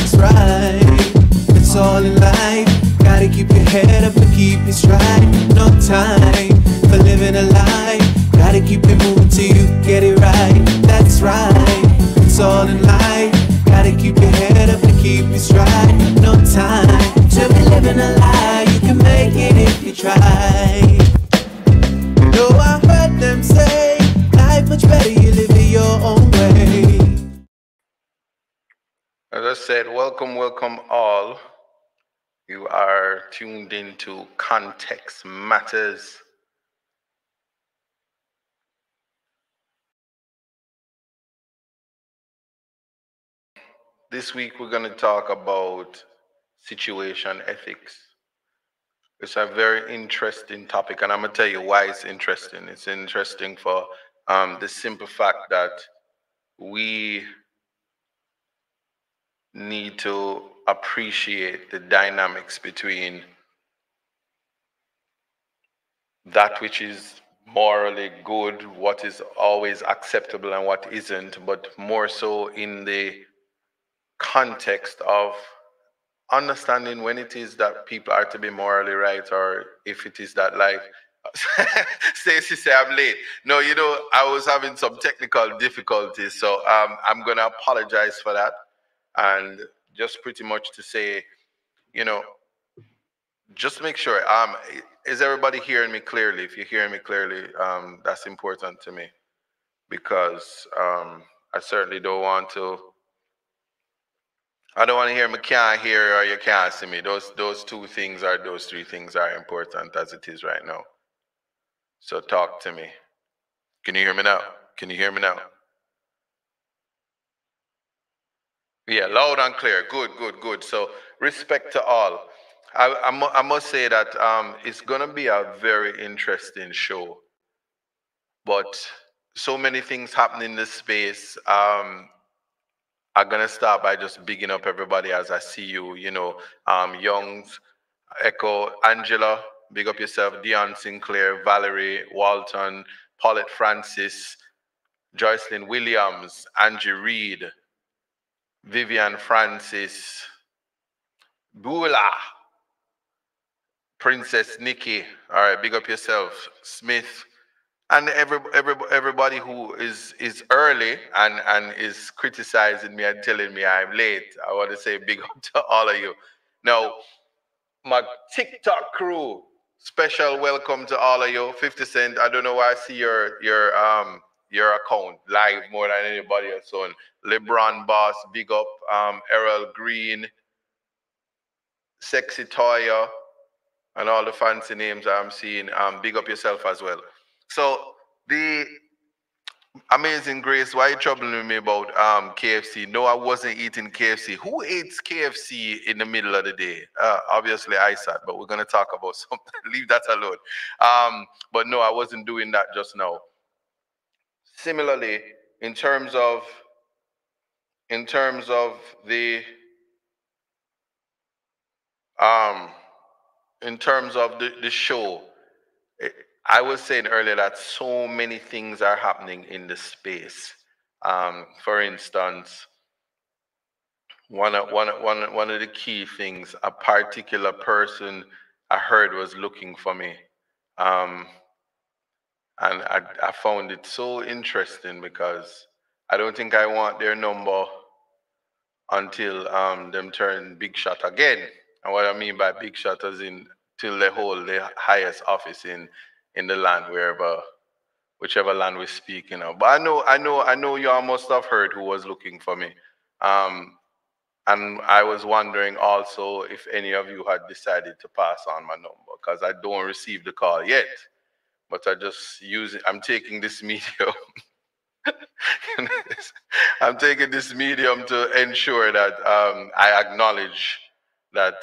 That's right. It's all in life. Gotta keep your head up and keep it straight. No time for living a lie. Gotta keep it moving till you get it right. That's right. It's all in life. Gotta keep your head up and keep it straight. No time to be living a lie. You can make it if you try. Know I heard them say life much better As I said, welcome, welcome all. You are tuned into Context Matters. This week we're going to talk about situation ethics. It's a very interesting topic, and I'm going to tell you why it's interesting. It's interesting for um, the simple fact that we need to appreciate the dynamics between that which is morally good, what is always acceptable, and what isn't, but more so in the context of understanding when it is that people are to be morally right or if it is that like Stacy say I'm late. No, you know, I was having some technical difficulties, so um, I'm gonna apologize for that. And just pretty much to say, you know, just make sure. Um, is everybody hearing me clearly? If you're hearing me clearly, um, that's important to me because um, I certainly don't want to I don't want to hear me can't hear or you can't see me. Those those two things are those three things are important as it is right now. So talk to me. Can you hear me now? Can you hear me now? Yeah, loud and clear. Good, good, good. So respect to all. I, I, I must say that um, it's going to be a very interesting show. But so many things happen in this space. Um, I'm gonna start by just bigging up everybody as I see you. You know, um, Youngs, Echo, Angela, big up yourself, Dion Sinclair, Valerie, Walton, Paulette Francis, Joycelyn Williams, Angie Reed, Vivian Francis, Bula, Princess Nikki. All right, big up yourself, Smith, and every, every, everybody who is is early and and is criticizing me and telling me I'm late, I want to say big up to all of you. Now, my TikTok crew, special welcome to all of you. 50 Cent, I don't know why I see your your um your account live more than anybody else on LeBron Boss, big up um Errol Green, Sexy Toya, and all the fancy names I'm seeing. Um, big up yourself as well. So the Amazing Grace, why you troubling me about um, KFC? No, I wasn't eating KFC. Who eats KFC in the middle of the day? Uh, obviously, I said, but we're going to talk about something. Leave that alone. Um, but no, I wasn't doing that just now. Similarly, in terms of in terms of the um in terms of the, the show, I was saying earlier that so many things are happening in the space. Um, for instance, one of, one, one, one of the key things, a particular person I heard was looking for me. Um, and I, I found it so interesting because I don't think I want their number until um, them turn big shot again. And what I mean by big shot is in till they hold the highest office in in the land wherever whichever land we speak, you know. But I know, I know, I know you all must have heard who was looking for me. Um, and I was wondering also if any of you had decided to pass on my number because I don't receive the call yet. But I just use it, I'm taking this medium. I'm taking this medium to ensure that um, I acknowledge that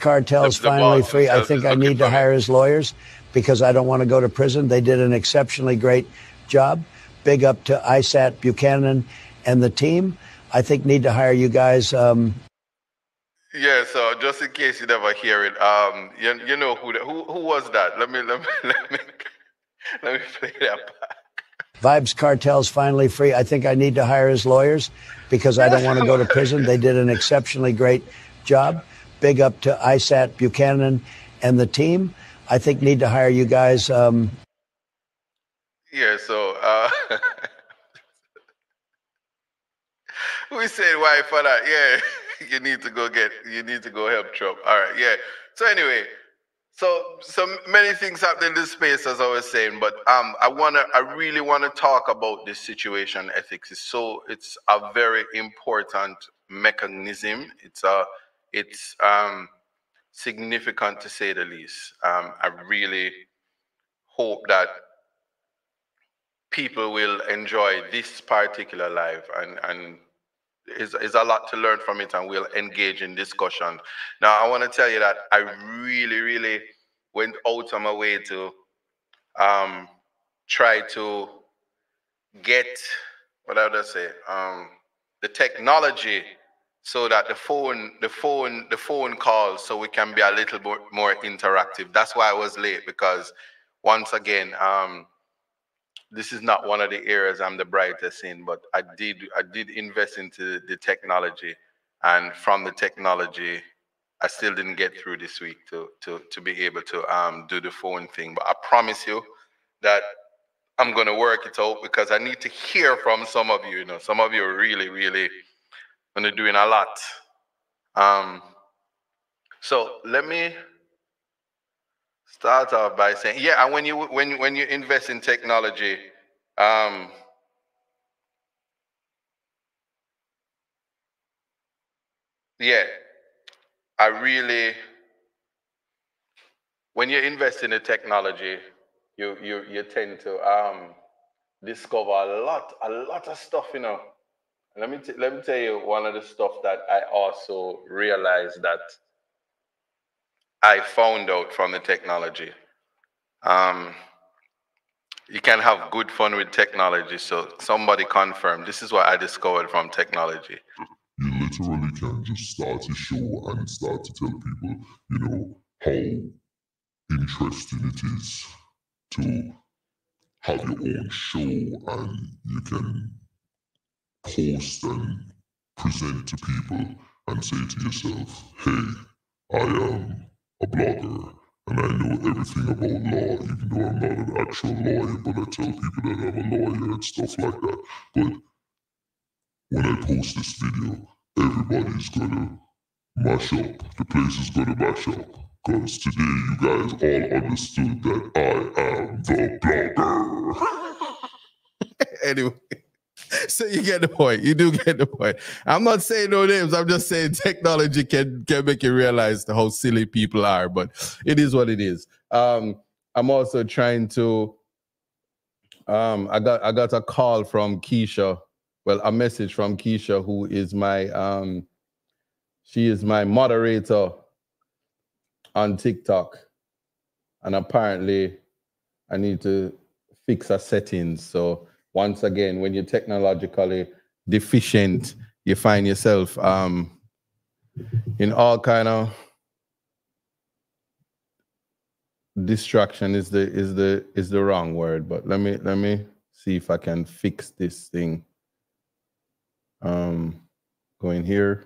Kartel's The- the finally free. I think I need to hire his lawyers because I don't want to go to prison. They did an exceptionally great job. Big up to ISAT Buchanan and the team. I think need to hire you guys. Um, Yeah, so just in case you never hear it, um, you, you know who, the, who who was that? Let me let me let me let me play that back. Vybz Kartel's finally free. I think I need to hire his lawyers because I don't want to go to prison. They did an exceptionally great job. Big up to ISAT Buchanan and the team. I think need to hire you guys. Um... Yeah, so uh, we said why for that? Yeah, you need to go get you need to go help Trump. All right, yeah. So anyway, so so many things happen in this space, as I was saying, but um, I wanna, I really wanna talk about this situation ethics. It's so it's a very important mechanism. It's a, it's um, significant to say the least. Um, I really hope that people will enjoy this particular live and and is, is a lot to learn from it and we'll engage in discussion. Now, I want to tell you that I really, really went out of my way to um, try to get, what I would say, um, the technology so that the phone, the phone, the phone calls so we can be a little bit more interactive. That's why I was late because once again, um, this is not one of the areas I'm the brightest in, but I did I did invest into the technology, and from the technology, I still didn't get through this week to to to be able to um, do the phone thing. But I promise you that I'm gonna work it out because I need to hear from some of you. You know, some of you are really really gonna doing a lot. Um, so let me start off by saying, yeah, and when you when when you invest in technology, um, yeah, I really when you invest in the technology, you you you tend to um discover a lot a lot of stuff, you know. let me t- let me tell you one of the stuff that I also realized that I found out from the technology. Um, you can have good fun with technology. So somebody confirmed. This is what I discovered from technology. You literally can just start a show and start to tell people, you know, how interesting it is to have your own show and you can post and present to people and say to yourself, hey, I am a blogger and I know everything about law, even though I'm not an actual lawyer, but I tell people that I'm a lawyer and stuff like that. But when I post this video, everybody's gonna mash up. The place is gonna mash up. Because today you guys all understood that I am the blogger. anyway. so you get the point. You do get the point. I'm not saying no names. I'm just saying technology can can make you realize how silly people are, but it is what it is. Um, I'm also trying to. Um, I got I got a call from Keisha. Well, a message from Keisha, who is my um, she is my moderator on TikTok, and apparently, I need to fix her settings. So once again, when you're technologically deficient, you find yourself um, in all kind of distraction is the is the is the wrong word but let me let me see if i can fix this thing. Um going here.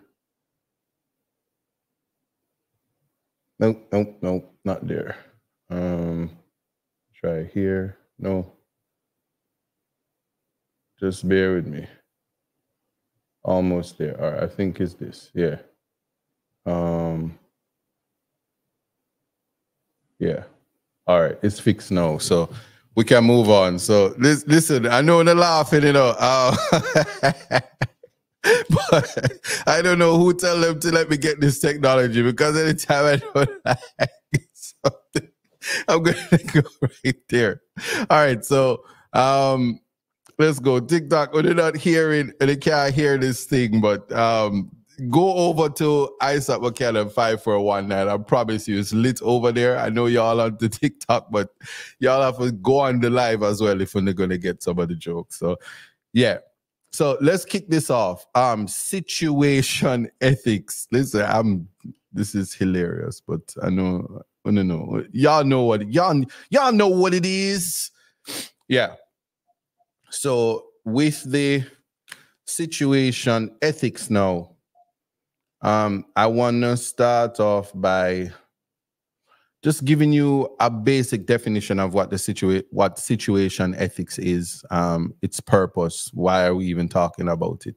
Nope nope nope not there. Um try here. No just bear with me. Almost there. All right, I think it's this. Yeah. Um Yeah. All right, it's fixed now. So we can move on. So listen, I know they're laughing, you know. Uh, but I don't know who tell them to let me get this technology because anytime I don't like something, I'm gonna go right there. All right, so um let's go. TikTok, when they're not hearing, they can't hear this thing, but um, go over to Isaac McKellen 5419. I promise you, it's lit over there. I know y'all on the TikTok, but y'all have to go on the live as well if we're going to get some of the jokes. So, yeah. So let's kick this off. Um, situation ethics. Listen, I'm this is hilarious, but I know don't know. Y'all know what y'all y'all know what it is. Yeah. So with the situation ethics now, um, I want to start off by just giving you a basic definition of what the situa- what situation ethics is, um, its purpose. Why are we even talking about it?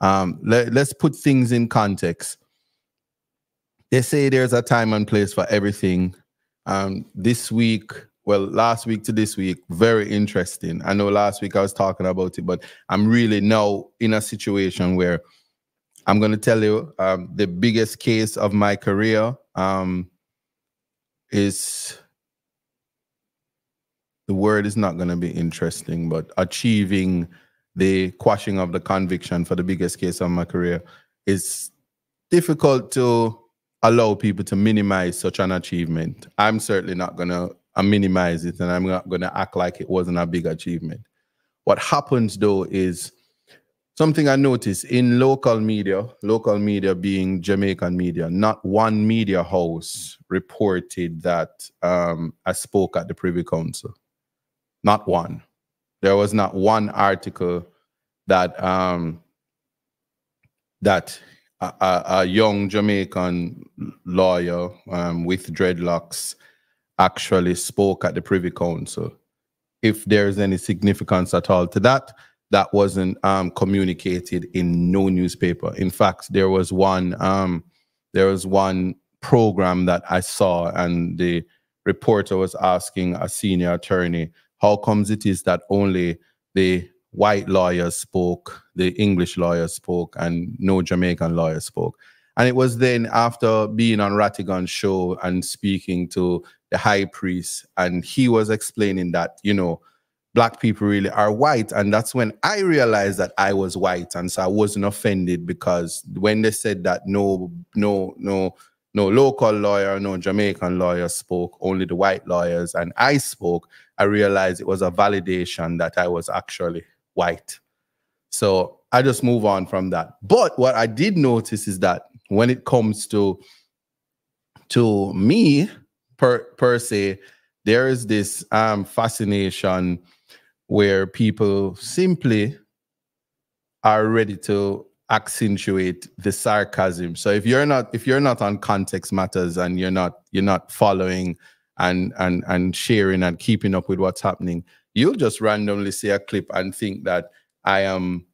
Um, let, let's put things in context. They say there's a time and place for everything. Um, this week, well, last week to this week, very interesting. I know last week I was talking about it, but I'm really now in a situation where I'm going to tell you um, the biggest case of my career um, is the word is not going to be interesting, but achieving the quashing of the conviction for the biggest case of my career is difficult to allow people to minimize such an achievement. I'm certainly not going to uh, minimize it and I'm not going to act like it wasn't a big achievement. What happens though is Something I noticed in local media, local media being Jamaican media, not one media house reported that um, I spoke at the Privy Council. Not one. There was not one article that um, that a, a, a, young Jamaican lawyer um, with dreadlocks actually spoke at the Privy Council. If there's any significance at all to that, that wasn't um, communicated in no newspaper. In fact, there was one um, there was one program that I saw, and the reporter was asking a senior attorney, "How comes it is that only the white lawyers spoke, the English lawyers spoke, and no Jamaican lawyers spoke?" And it was then after being on Rattigan's show and speaking to the high priest, and he was explaining that you know black people really are white. And that's when I realized that I was white. And so I wasn't offended because when they said that no, no, no, no local lawyer, no Jamaican lawyer spoke, only the white lawyers, and I spoke, I realized it was a validation that I was actually white. So I just move on from that. But what I did notice is that when it comes to to me per per se, there is this um fascination where people simply are ready to accentuate the sarcasm. So if you're not if you're not on context matters and you're not you're not following and and and sharing and keeping up with what's happening, you'll just randomly see a clip and think that I am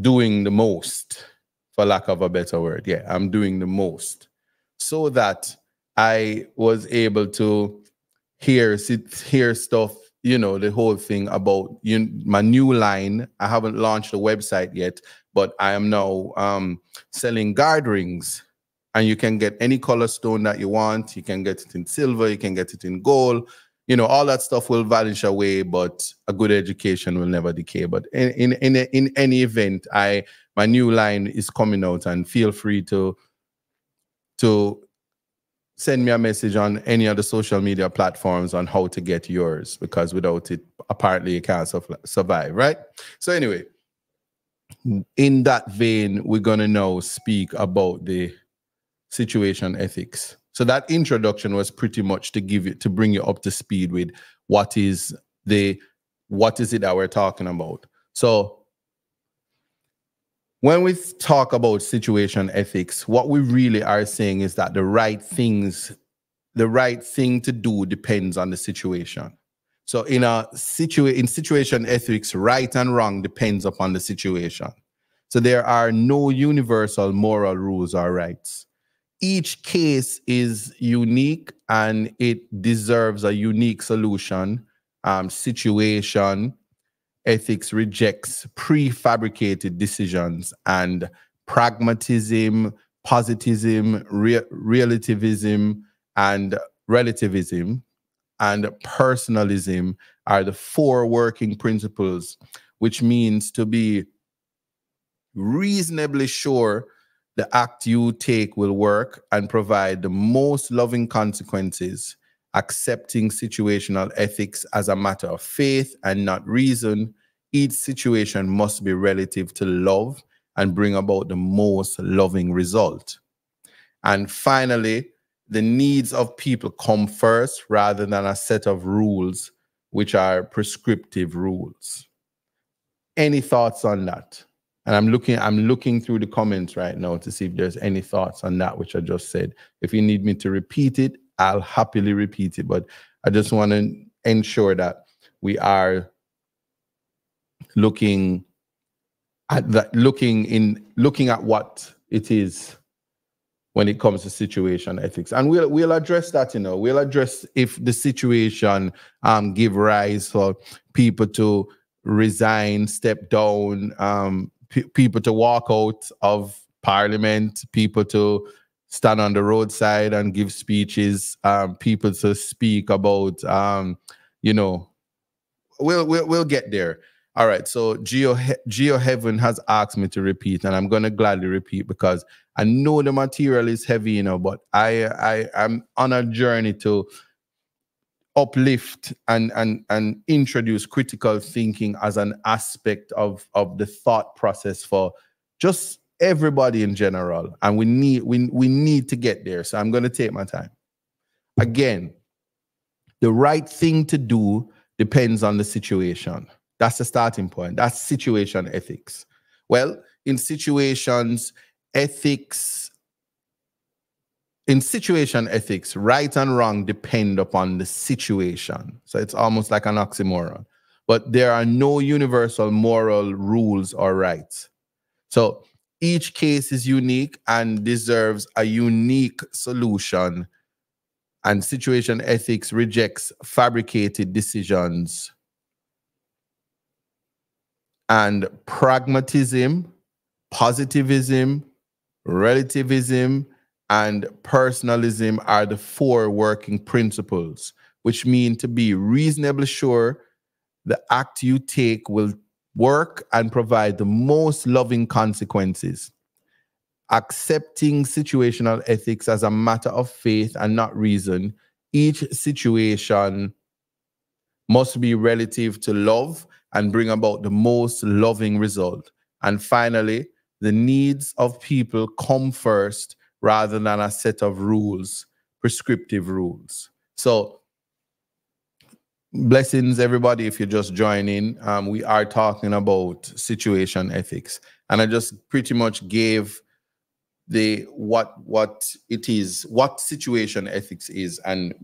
doing the most, for lack of a better word. Yeah, I'm doing the most. So that I was able to hear hear stuff you know the whole thing about you my new line. I haven't launched a website yet but i am now um, selling guard rings. And you can get any color stone that you want. You can get it in silver. You can get it in gold. You know all that stuff will vanish away but a good education will never decay. But in in in, in any event i my new line is coming out and feel free to to send me a message on any of the social media platforms on how to get yours because without it apparently you can't survive right? So anyway in that vein we're going to now speak about the situation ethics. So that introduction was pretty much to give you to bring you up to speed with what is the what is it that we're talking about. So when we talk about situation ethics, what we really are saying is that the right things, the right thing to do depends on the situation. So in a situa- in situation ethics, right and wrong depends upon the situation. So there are no universal moral rules or rights. Each case is unique and it deserves a unique solution, um, situation, ethics rejects prefabricated decisions and pragmatism, positivism, re- relativism, and relativism and personalism are the four working principles, which means to be reasonably sure the act you take will work and provide the most loving consequences accepting situational ethics as a matter of faith and not reason, each situation must be relative to love and bring about the most loving result. And finally, the needs of people come first rather than a set of rules, which are prescriptive rules. any thoughts on that? And I'm looking, I'm looking through the comments right now to see if there's any thoughts on that which I just said. If you need me to repeat it, I'll happily repeat it. But I just want to ensure that we are looking at that, looking in, looking at what it is when it comes to situation ethics. And we'll we'll address that you know. We'll address if the situation um give rise for people to resign step down um people to walk out of parliament people to stand on the roadside and give speeches um people to speak about um you know. We'll we'll, we'll get there all right, so Geo Geo Heaven has asked me to repeat, and I'm gonna gladly repeat because I know the material is heavy, you know, but I I am on a journey to uplift and and and introduce critical thinking as an aspect of of the thought process for just everybody in general and we need we, we need to get there. So i'm going to take my time. Again the right thing to do depends on the situation that's the starting point. That's situation ethics. Well, in situations, ethics, in situation ethics, right and wrong depend upon the situation. So it's almost like an oxymoron. But there are no universal moral rules or rights. So each case is unique and deserves a unique solution. And situation ethics rejects fabricated decisions and pragmatism, positivism, relativism, and personalism are the four working principles, which mean to be reasonably sure the act you take will work and provide the most loving consequences. Accepting situational ethics as a matter of faith and not reason, each situation must be relative to love and bring about the most loving result. And finally, the needs of people come first rather than a set of rules, prescriptive rules. So, blessings, everybody, if you're just joining. Um, we are talking about situation ethics. And I just pretty much gave the what what it is, what situation ethics is, and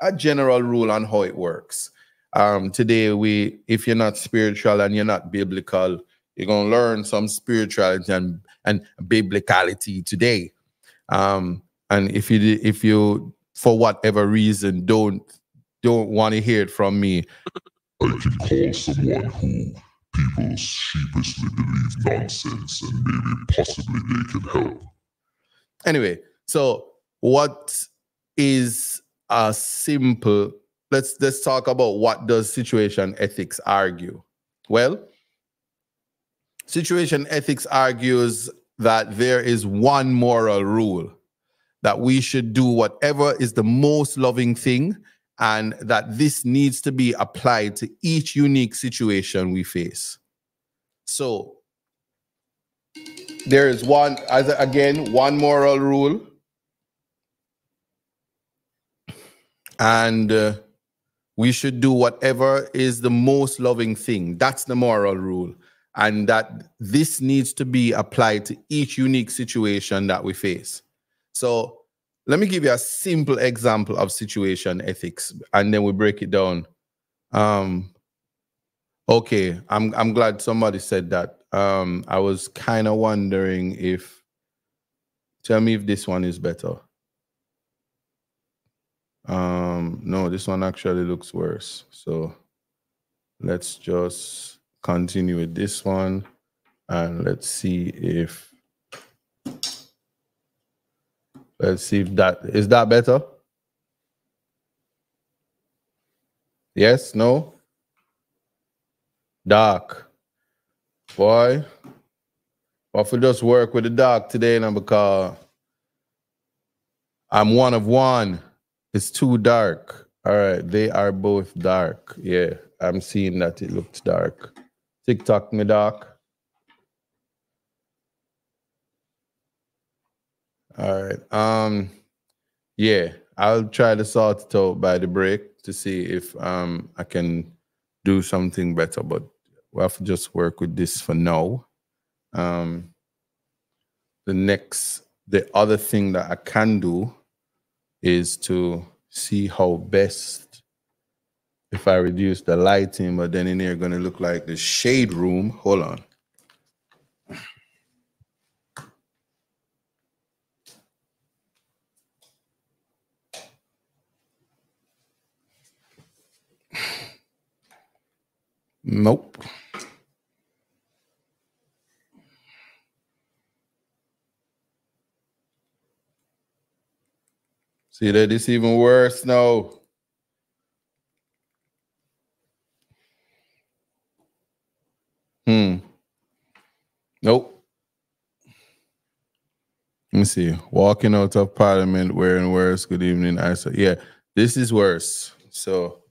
a general rule on how it works. Um, today, we if you're not spiritual and you're not biblical, you're gonna learn some spirituality and and biblicality today. Um, and if you if you for whatever reason don't don't want to hear it from me, I can call someone who people sheepishly believe nonsense and maybe possibly they can help. Anyway, so what is a simple let's let's talk about what does situation ethics argue. Well, situation ethics argues that there is one moral rule that we should do whatever is the most loving thing and that this needs to be applied to each unique situation we face. So there is one, as again, one moral rule. And uh, we should do whatever is the most loving thing. That's the moral rule. And that this needs to be applied to each unique situation that we face. So let me give you a simple example of situation ethics, and then we break it down. Um, okay, I'm I'm glad somebody said that. Um, I was kind of wondering if tell me if this one is better. Um, no, this one actually looks worse. So let's just continue with this one and let's see if let's see if that is that better. Yes, no? Dark. Boy. If we just work with the dark today now because I'm one of one. It's too dark. All right, they are both dark. Yeah, I'm seeing that it looks dark. TikTok me dark. All right. Um, yeah, I'll try to sort it out by the break to see if um I can do something better. But we have to just work with this for now. Um, the next, the other thing that I can do is to see how best if I reduce the lighting, but then in here going to look like the shade room. Hold on. Nope. See that it's even worse now. Hmm. Nope. Let me see. Walking out of parliament wearing worse. Good evening. I said, yeah, this is worse. So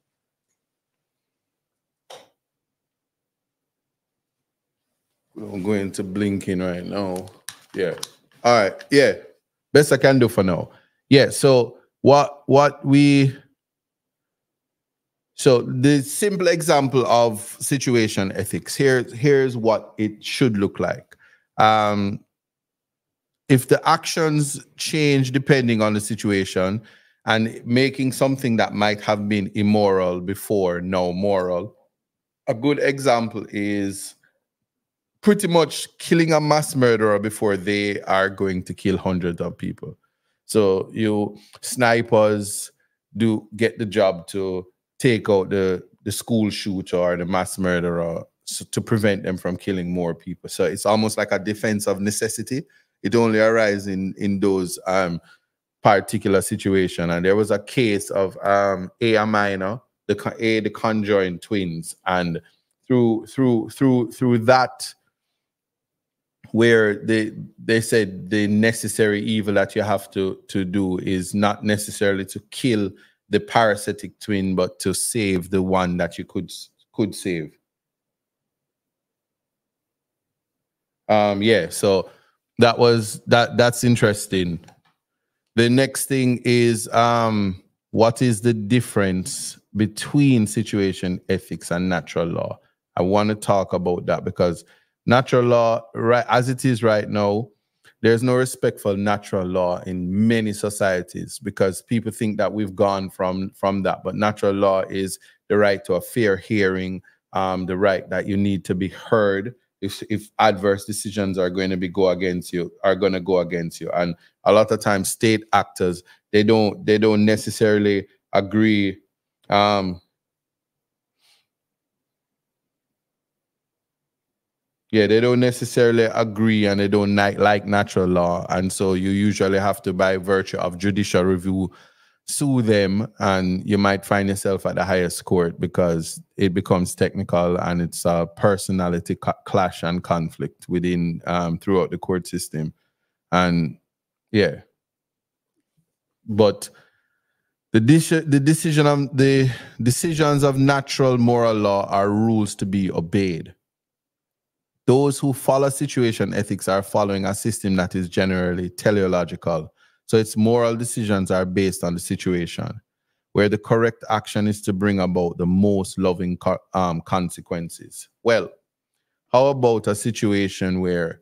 I'm going to blinking right now. Yeah. All right. Yeah. Best I can do for now. Yeah. So what what we so the simple example of situation ethics here here's what it should look like. Um, if the actions change depending on the situation and making something that might have been immoral before now moral, a good example is pretty much killing a mass murderer before they are going to kill hundreds of people. So you snipers do get the job to take out the the school shooter or the mass murderer so to prevent them from killing more people. So it's almost like a defense of necessity. It only arises in in those um particular situation. And there was a case of um A minor, the A the conjoined twins, and through through through through that where they they said the necessary evil that you have to to do is not necessarily to kill the parasitic twin but to save the one that you could could save. Um yeah so that was that that's interesting. The next thing is um what is the difference between situation ethics and natural law? I want to talk about that because natural law, right as it is right now, there's no respect for natural law in many societies because people think that we've gone from from that. But natural law is the right to a fair hearing, um, the right that you need to be heard if if adverse decisions are going to be go against you, are going to go against you. And a lot of times, state actors they don't they don't necessarily agree um, Yeah, they don't necessarily agree and they don't like natural law. And so you usually have to, by virtue of judicial review, sue them and you might find yourself at the highest court because it becomes technical and it's a personality clash and conflict within um, throughout the court system. And yeah. But the, the decision of the decisions of natural moral law are rules to be obeyed those who follow situation ethics are following a system that is generally teleological. So its moral decisions are based on the situation, where the correct action is to bring about the most loving um, consequences. Well, how about a situation where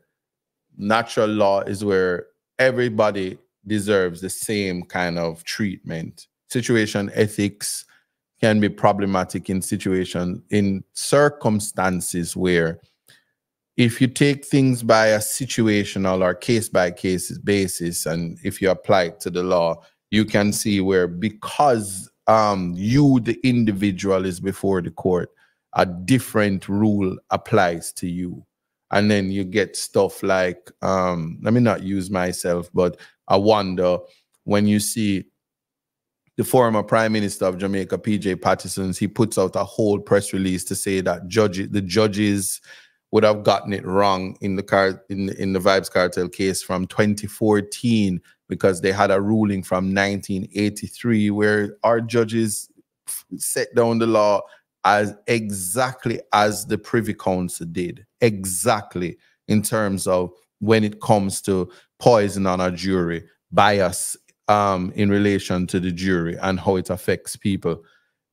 natural law is where everybody deserves the same kind of treatment? Situation ethics can be problematic in situation in circumstances where if you take things by a situational or case by case basis, and if you apply it to the law, you can see where because um, you, the individual, is before the court, a different rule applies to you. And then you get stuff like, um, let me not use myself, but I wonder when you see the former prime minister of Jamaica, PJ Patterson's, he puts out a whole press release to say that judge, the judges would have gotten it wrong in the car in in the Vybz Kartel case from 2014 because they had a ruling from 1983 where our judges set down the law as exactly as the Privy Council did, exactly in terms of when it comes to poison on a jury, bias um, in relation to the jury, and how it affects people.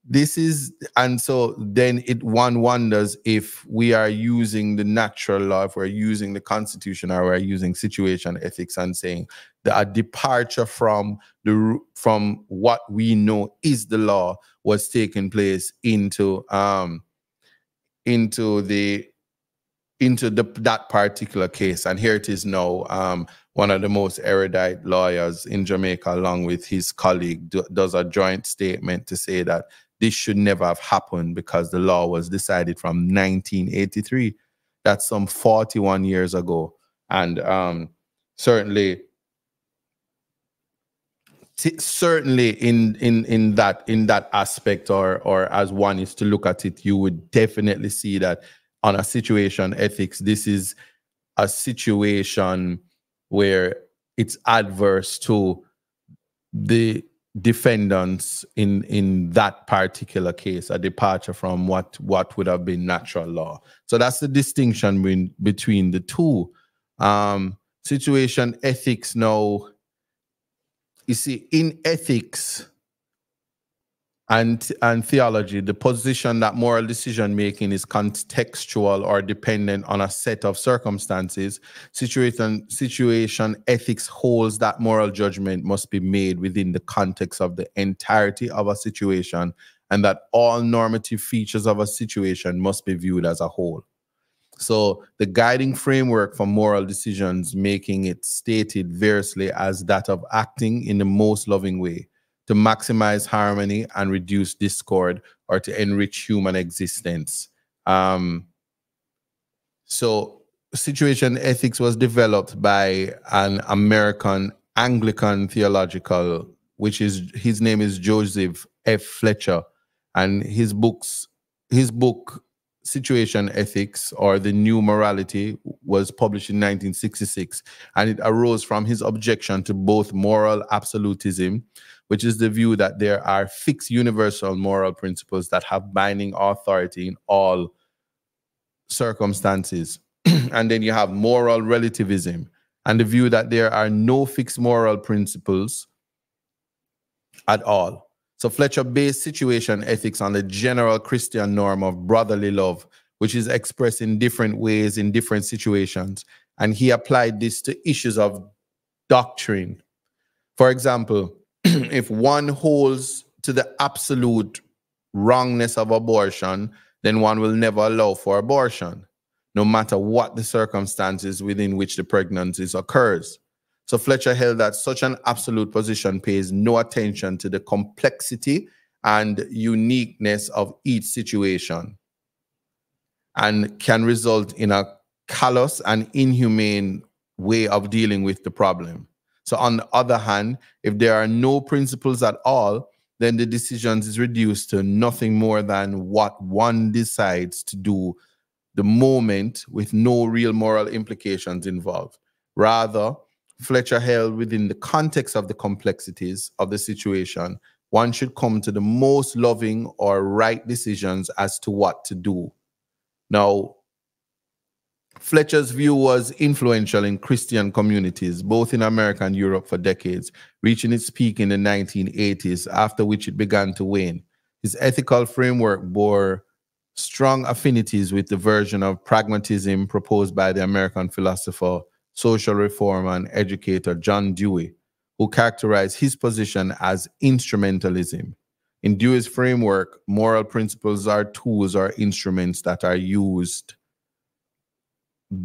This is and so then it one wonders if we are using the natural law if we're using the constitution or we're using situation ethics and saying that a departure from the from what we know is the law was taking place into um into the into the, that particular case. And here it is now um one of the most erudite lawyers in Jamaica, along with his colleague, do, does a joint statement to say that this should never have happened because the law was decided from 1983. That's some 41 years ago. And um, certainly, certainly in in in that in that aspect or or as one is to look at it you would definitely see that on a situation ethics this is a situation where it's adverse to the defendants in in that particular case a departure from what what would have been natural law. So that's the distinction between between the two. Um situation ethics now you see in ethics and and theology the position that moral decision making is contextual or dependent on a set of circumstances situation situation ethics holds that moral judgment must be made within the context of the entirety of a situation and that all normative features of a situation must be viewed as a whole. So the guiding framework for moral decisions making it stated variously as that of acting in the most loving way to maximize harmony and reduce discord or to enrich human existence. Um, so, situation ethics was developed by an American Anglican theological, which is his name is Joseph F. Fletcher, and his books, his book Situation Ethics or The New Morality was published in 1966, and it arose from his objection to both moral absolutism which is the view that there are fixed universal moral principles that have binding authority in all circumstances. and then you have moral relativism and the view that there are no fixed moral principles at all. So Fletcher based situation ethics on the general Christian norm of brotherly love, which is expressed in different ways in different situations. And he applied this to issues of doctrine. For example, if one holds to the absolute wrongness of abortion, then one will never allow for abortion, no matter what the circumstances within which the pregnancy occurs. So Fletcher held that such an absolute position pays no attention to the complexity and uniqueness of each situation and can result in a callous and inhumane way of dealing with the problem. So on the other hand, if there are no principles at all, then the decisions is reduced to nothing more than what one decides to do the moment with no real moral implications involved. Rather, Fletcher held within the context of the complexities of the situation, one should come to the most loving or right decisions as to what to do. Now, Fletcher's view was influential in Christian communities, both in America and Europe, for decades, reaching its peak in the 1980s, after which it began to wane. His ethical framework bore strong affinities with the version of pragmatism proposed by the American philosopher, social reformer, and educator John Dewey, who characterized his position as instrumentalism. In Dewey's framework, moral principles are tools or instruments that are used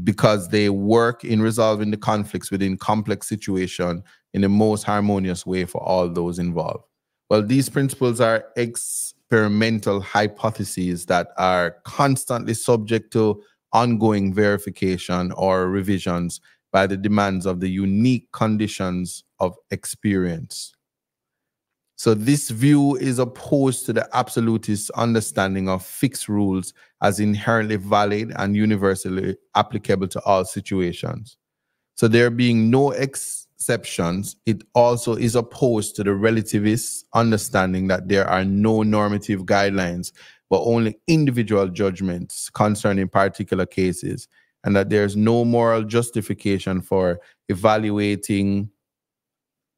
because they work in resolving the conflicts within complex situation in the most harmonious way for all those involved. Well, these principles are experimental hypotheses that are constantly subject to ongoing verification or revisions by the demands of the unique conditions of experience. So this view is opposed to the absolutist understanding of fixed rules as inherently valid and universally applicable to all situations. So there being no exceptions, it also is opposed to the relativist understanding that there are no normative guidelines, but only individual judgments concerning particular cases, and that there's no moral justification for evaluating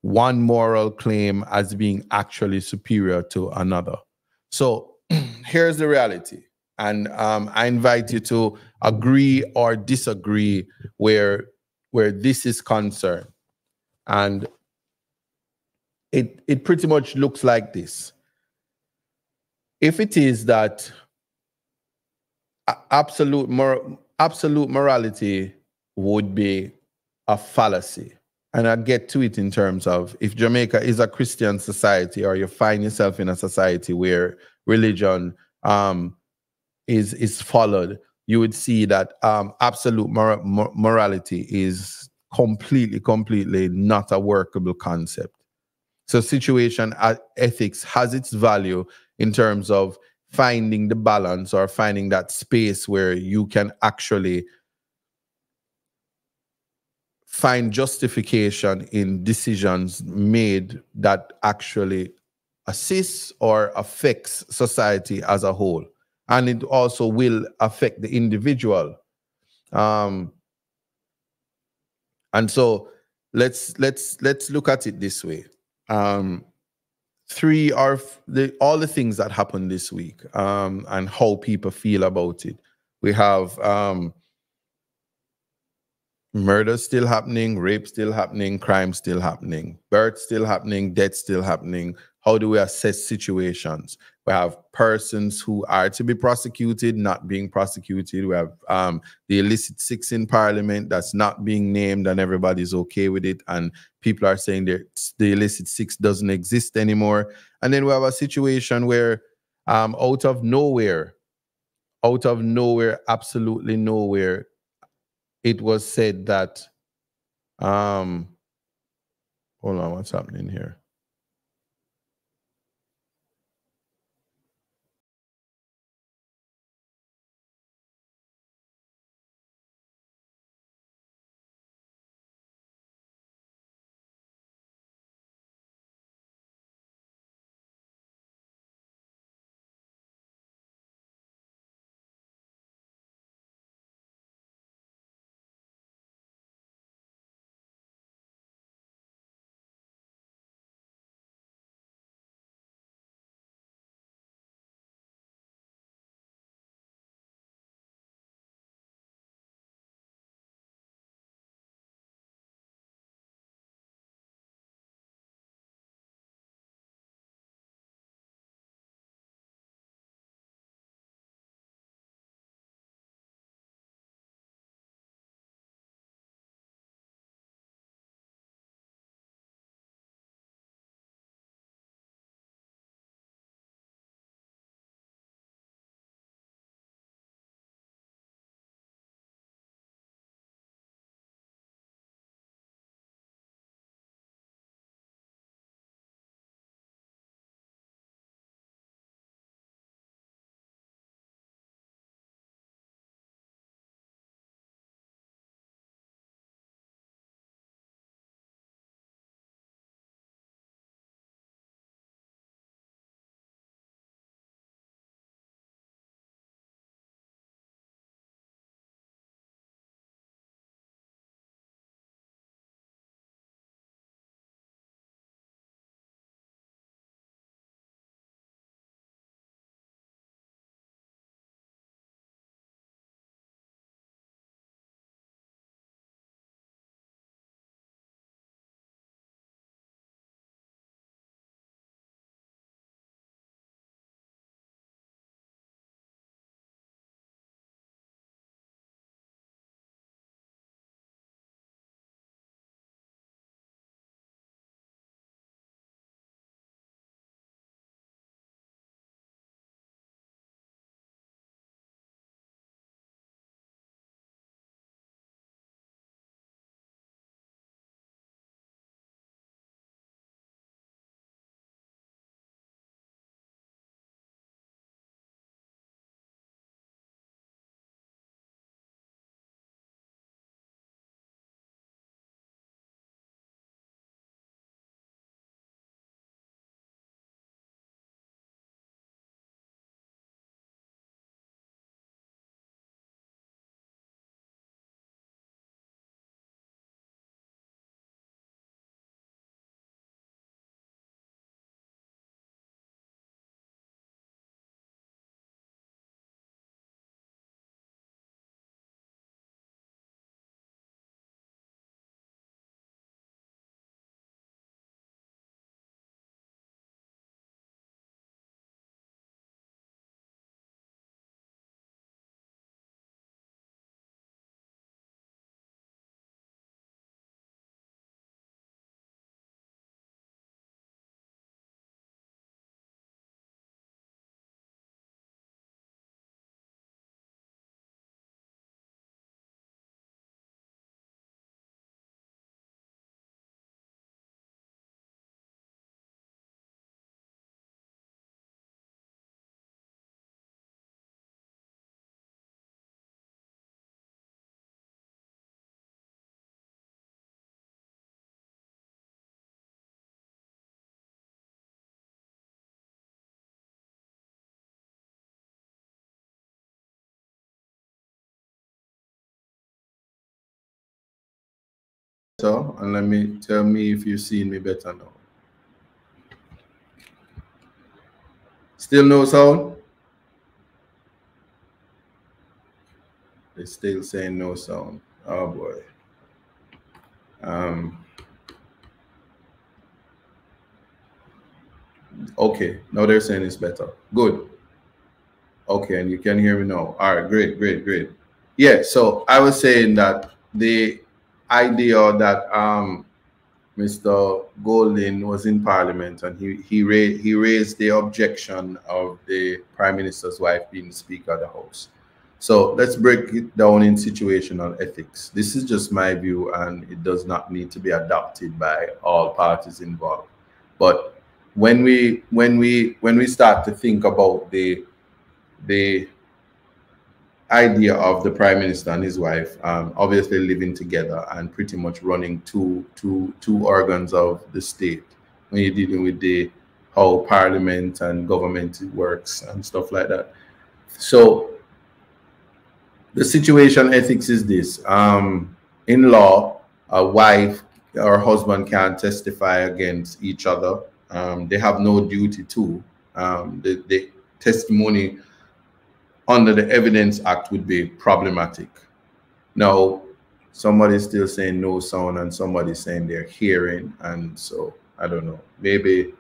one moral claim as being actually superior to another. So here's the reality. And um, I invite you to agree or disagree where, where this is concerned. And it, it pretty much looks like this. If it is that absolute, mor- absolute morality would be a fallacy, and I get to it in terms of if Jamaica is a Christian society or you find yourself in a society where religion um, is is followed, you would see that um, absolute mor- mor- morality is completely, completely not a workable concept. So, situation uh, ethics has its value in terms of finding the balance or finding that space where you can actually find justification in decisions made that actually assists or affects society as a whole. And it also will affect the individual. Um, and so let's let's let's look at it this way. Um, three are the all the things that happened this week um, and how people feel about it. We have um, murder still happening, rape still happening, crime still happening, birth still happening, death still happening. How do we assess situations? We have persons who are to be prosecuted not being prosecuted. We have um, the illicit six in parliament that's not being named and everybody's okay with it. And people are saying that the illicit six doesn't exist anymore. And then we have a situation where um, out of nowhere, out of nowhere, absolutely nowhere, it was said that um hold on what's happening here and let me tell me if you've seen me better now. Still no sound? They're still saying no sound. Oh boy. Um, okay, now they're saying it's better. Good. Okay, and you can hear me now. All right, great, great, great. Yeah, so I was saying that the idea that um, Mr. Golding was in Parliament and he he, ra- he raised the objection of the Prime Minister's wife being Speaker of the House. So let's break it down in situational ethics. This is just my view, and it does not need to be adopted by all parties involved. But when we when we when we start to think about the the idea of the prime minister and his wife um, obviously living together and pretty much running two two two organs of the state. When you're dealing with the how parliament and government works and stuff like that. So the situation ethics is this. Um, in law a wife or husband can't testify against each other. Um, they have no duty to. Um, the, the testimony under the Evidence Act would be problematic. Now, somebody's still saying no sound and somebody's saying they're hearing. And so I don't know. Maybe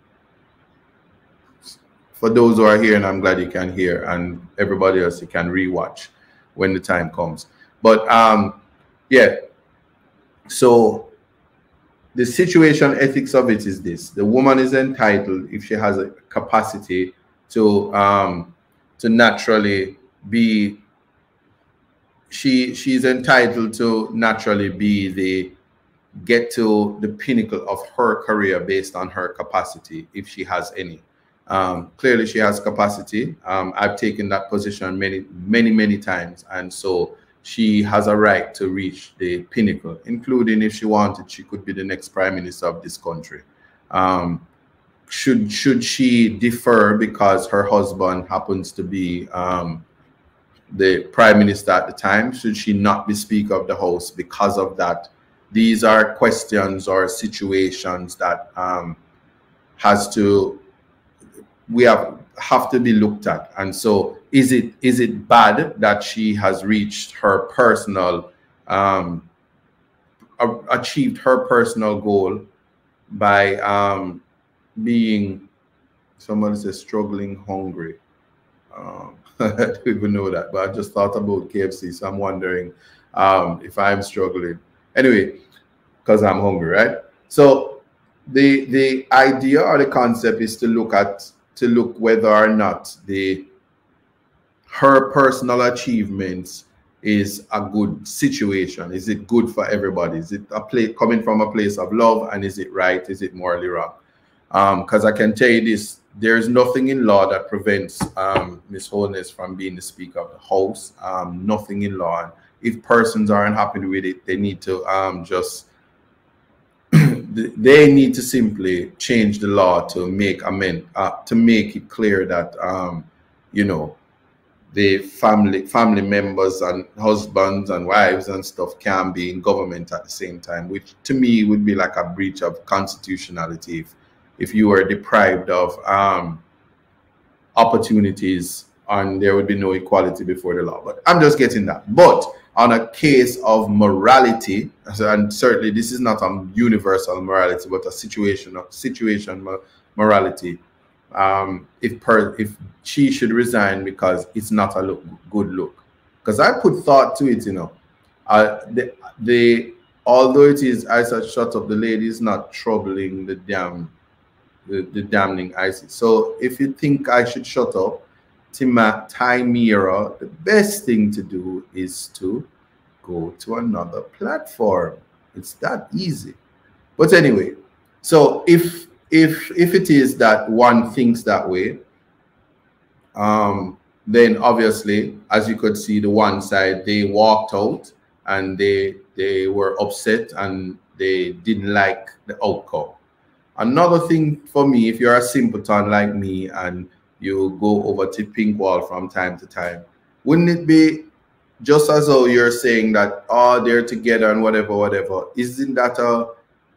for those who are hearing, I'm glad you can hear, and everybody else you can rewatch when the time comes. But um, yeah, so the situation ethics of it is this: the woman is entitled, if she has a capacity, to um, to naturally be she she's entitled to naturally be the get to the pinnacle of her career based on her capacity if she has any. Um, clearly she has capacity. Um, i've taken that position many many many times and so she has a right to reach the pinnacle including if she wanted she could be the next prime minister of this country. Um, should should she defer because her husband happens to be um, the prime minister at the time? Should she not be Speaker of the House because of that? These are questions or situations that um, has to we have have to be looked at. And so, is it is it bad that she has reached her personal um, achieved her personal goal by um, being someone says struggling hungry? Um, I don't even know that, but I just thought about KFC, so I'm wondering um, if I'm struggling. Anyway, because I'm hungry, right? So the the idea or the concept is to look at to look whether or not the her personal achievements is a good situation. Is it good for everybody? Is it a place coming from a place of love and is it right? Is it morally wrong? Because um, I can tell you this there is nothing in law that prevents um, Miss Holness from being the Speaker of the House. Um, nothing in law. If persons are unhappy with it, they need to um, just they need to simply change the law to make amend uh, to make it clear that um, you know the family family members and husbands and wives and stuff can be in government at the same time, which to me would be like a breach of constitutionality if if you were deprived of um, opportunities and there would be no equality before the law. But I'm just getting that. But on a case of morality, and certainly this is not a universal morality, but a situation of situation morality. Um, if per if she should resign because it's not a look, good look, because I put thought to it, you know, uh, the the although it is I said shut up, the lady is not troubling the damn the, the damning ISIS. So if you think I should shut up, Timira, the best thing to do is to go to another platform. It's that easy. But anyway, so if if if it is that one thinks that way, um, then obviously, as you could see, the one side they walked out and they they were upset and they didn't like the outcome. Another thing for me, if you're a simpleton like me and you go over to Pinkwall from time to time, wouldn't it be just as though you're saying that oh they're together and whatever, whatever, isn't that a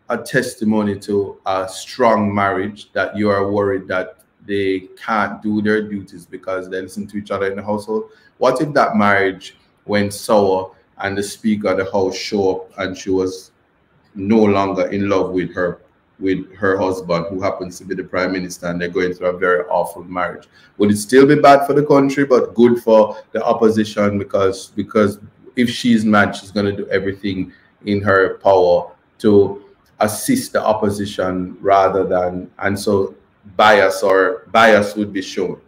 a testimony to a strong marriage that you are worried that they can't do their duties because they listen to each other in the household? What if that marriage went sour and the speaker of the house showed up and she was no longer in love with her with her husband who happens to be the prime minister and they're going through a very awful marriage. Would it still be bad for the country but good for the opposition? Because because if she's mad she's going to do everything in her power to assist the opposition rather than and so bias or bias would be shown.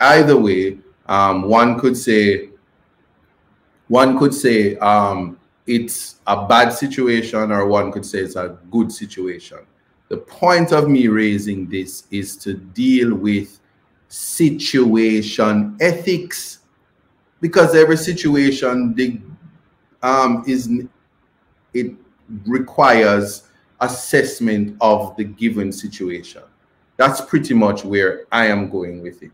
Either way um, one could say one could say um, it's a bad situation or one could say it's a good situation. The point of me raising this is to deal with situation ethics because every situation um, is it requires assessment of the given situation. That's pretty much where I am going with it.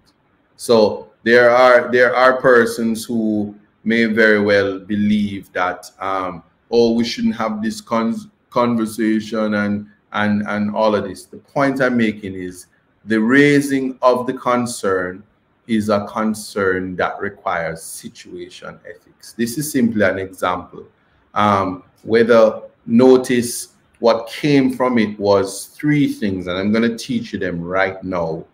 So there are there are persons who may very well believe that um, oh we shouldn't have this con conversation and and and all of this. The point i'm making is the raising of the concern is a concern that requires situation ethics. This is simply an example. Um, whether notice what came from it was three things and i'm going to teach you them right now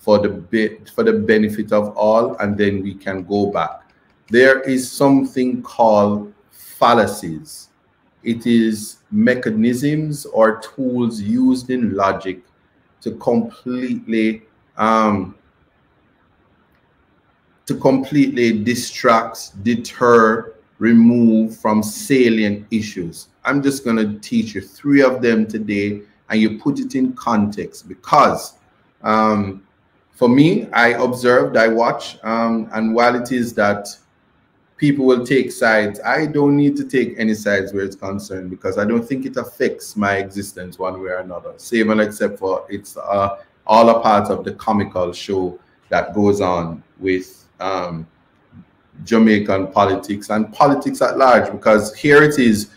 for the bit for the benefit of all and then we can go back. There is something called fallacies. It is mechanisms or tools used in logic to completely um, to completely distract, deter, remove from salient issues. I'm just going to teach you three of them today and you put it in context because um, for me, I observed, I watch, um, and while it is that people will take sides. I don't need to take any sides where it's concerned because I don't think it affects my existence one way or another. Save and except for it's uh, all a part of the comical show that goes on with um, Jamaican politics and politics at large. Because here it is,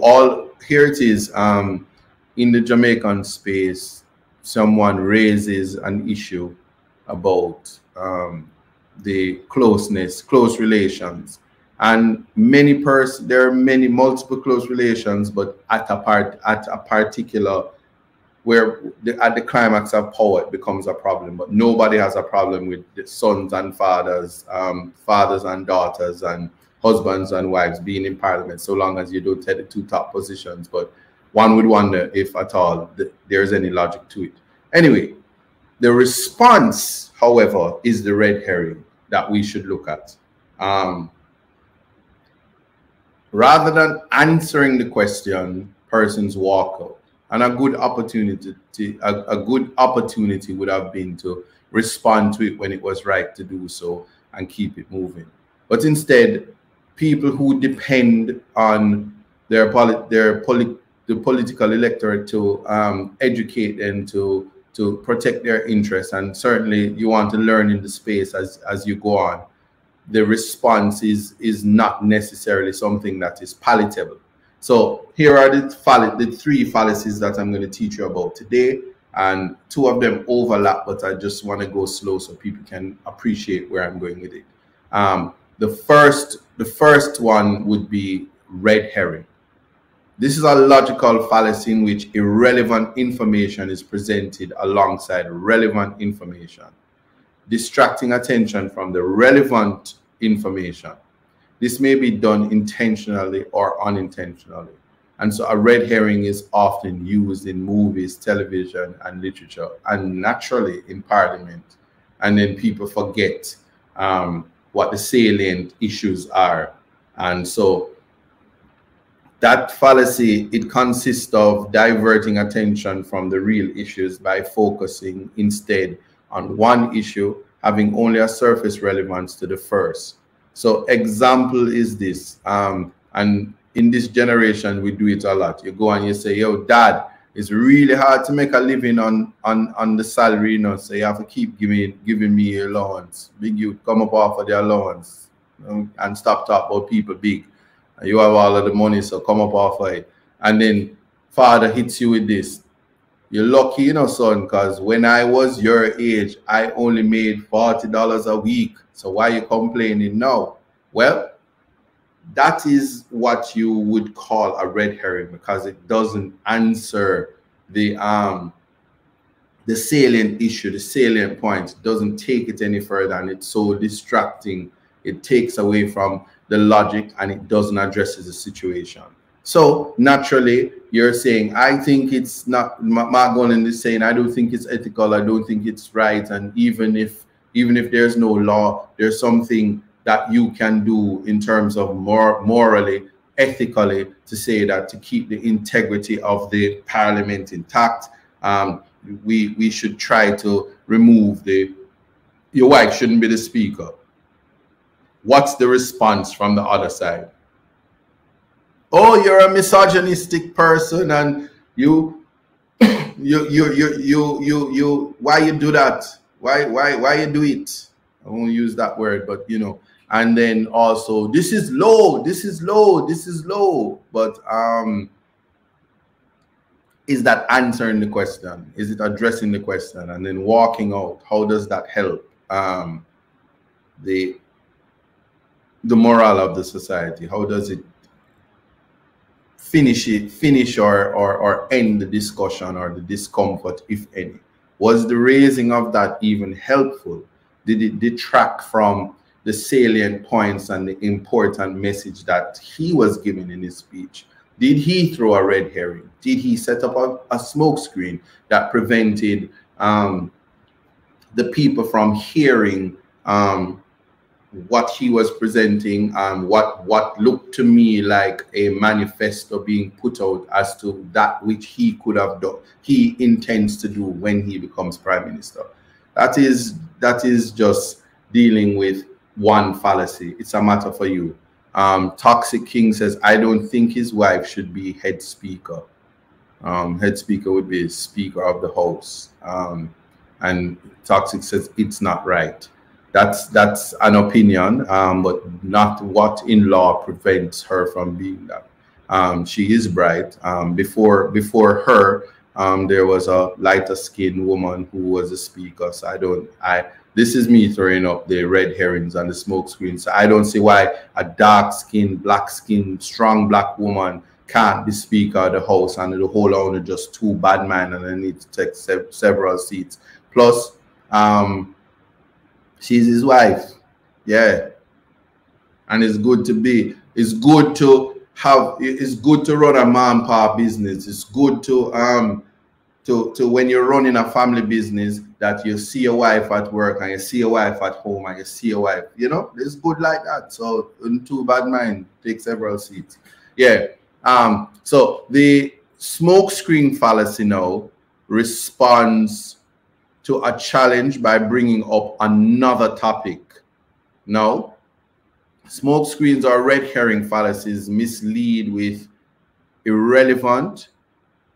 all here it is um, in the Jamaican space. Someone raises an issue about um, the closeness, close relations and many person there are many multiple close relations but at a part at a particular where the, at the climax of power it becomes a problem. But nobody has a problem with sons and fathers um, fathers and daughters and husbands and wives being in parliament so long as you don't take the two top positions. But one would wonder if at all th there's any logic to it. Anyway the response however is the red herring that we should look at. Um, rather than answering the question, persons walk out. And a good opportunity to, a, a good opportunity would have been to respond to it when it was right to do so and keep it moving. But instead, people who depend on their polit their polit the political electorate to um, educate them to to protect their interests and certainly you want to learn in the space as as you go on the response is is not necessarily something that is palatable. So here are the the three fallacies that I'm going to teach you about today, and two of them overlap, but I just want to go slow so people can appreciate where I'm going with it. Um, the first the first one would be red herring. This is a logical fallacy in which irrelevant information is presented alongside relevant information distracting attention from the relevant information. This may be done intentionally or unintentionally. And so a red herring is often used in movies, television, and literature, and naturally in parliament. And then people forget um, what the salient issues are. And so that fallacy, it consists of diverting attention from the real issues by focusing instead on one issue having only a surface relevance to the first. So example is this, um, and in this generation, we do it a lot. You go and you say, yo, dad, it's really hard to make a living on on on the salary, you know, so you have to keep giving giving me allowance. Big you come up off of the allowance. um, and stop talking about people big. You have all of the money, so come up off of it. And then father hits you with this. You're lucky, you know, son, because when I was your age, I only made $40 a week. So why you complaining now? Well, that is what you would call a red herring because it doesn't answer the um the salient issue, the salient point, doesn't take it any further, and it's so distracting. It takes away from the logic and it doesn't address the situation. So naturally, you're saying, I think it's not Mark Golding is saying, I don't think it's ethical, I don't think it's right. And even if even if there's no law, there's something that you can do in terms of more morally, ethically, to say that to keep the integrity of the parliament intact. Um, we we should try to remove the your wife shouldn't be the speaker. What's the response from the other side? Oh, you're a misogynistic person and you you you you you you you why you do that? Why why why you do it? I won't use that word, but you know, and then also this is low, this is low, this is low. But um is that answering the question? Is it addressing the question and then walking out? How does that help um, the the morale of the society? How does it finish it, finish or, or or end the discussion or the discomfort, if any? Was the raising of that even helpful? Did it detract from the salient points and the important message that he was giving in his speech? Did he throw a red herring? Did he set up a, a smoke screen that prevented um, the people from hearing um, what he was presenting and what what looked to me like a manifesto being put out as to that which he could have done he intends to do when he becomes prime minister that is that is just dealing with one fallacy it's a matter for you um, Toxic King says, I don't think his wife should be head speaker. Um, head speaker would be speaker of the house. Um, and Toxic says it's not right. That's that's an opinion, um, but not what in law prevents her from being that. Um, she is bright. Um, before before her, um, there was a lighter skinned woman who was a speaker. So I don't I this is me throwing up the red herrings on the smoke screen. So I don't see why a dark skinned, black skinned, strong black woman can't be speaker of the house and the whole owner just two bad men and they need to take se several seats. Plus, um, she's his wife. Yeah. And it's good to be, it's good to have, it's good to run a mom pop business. It's good to, um, to, to when you're running a family business that you see a wife at work and you see a wife at home and you see a wife, you know, it's good like that. So two bad mind take several seats. Yeah. Um, so the smoke screen fallacy now responds to a challenge by bringing up another topic. Now, smoke screens or red herring fallacies mislead with irrelevant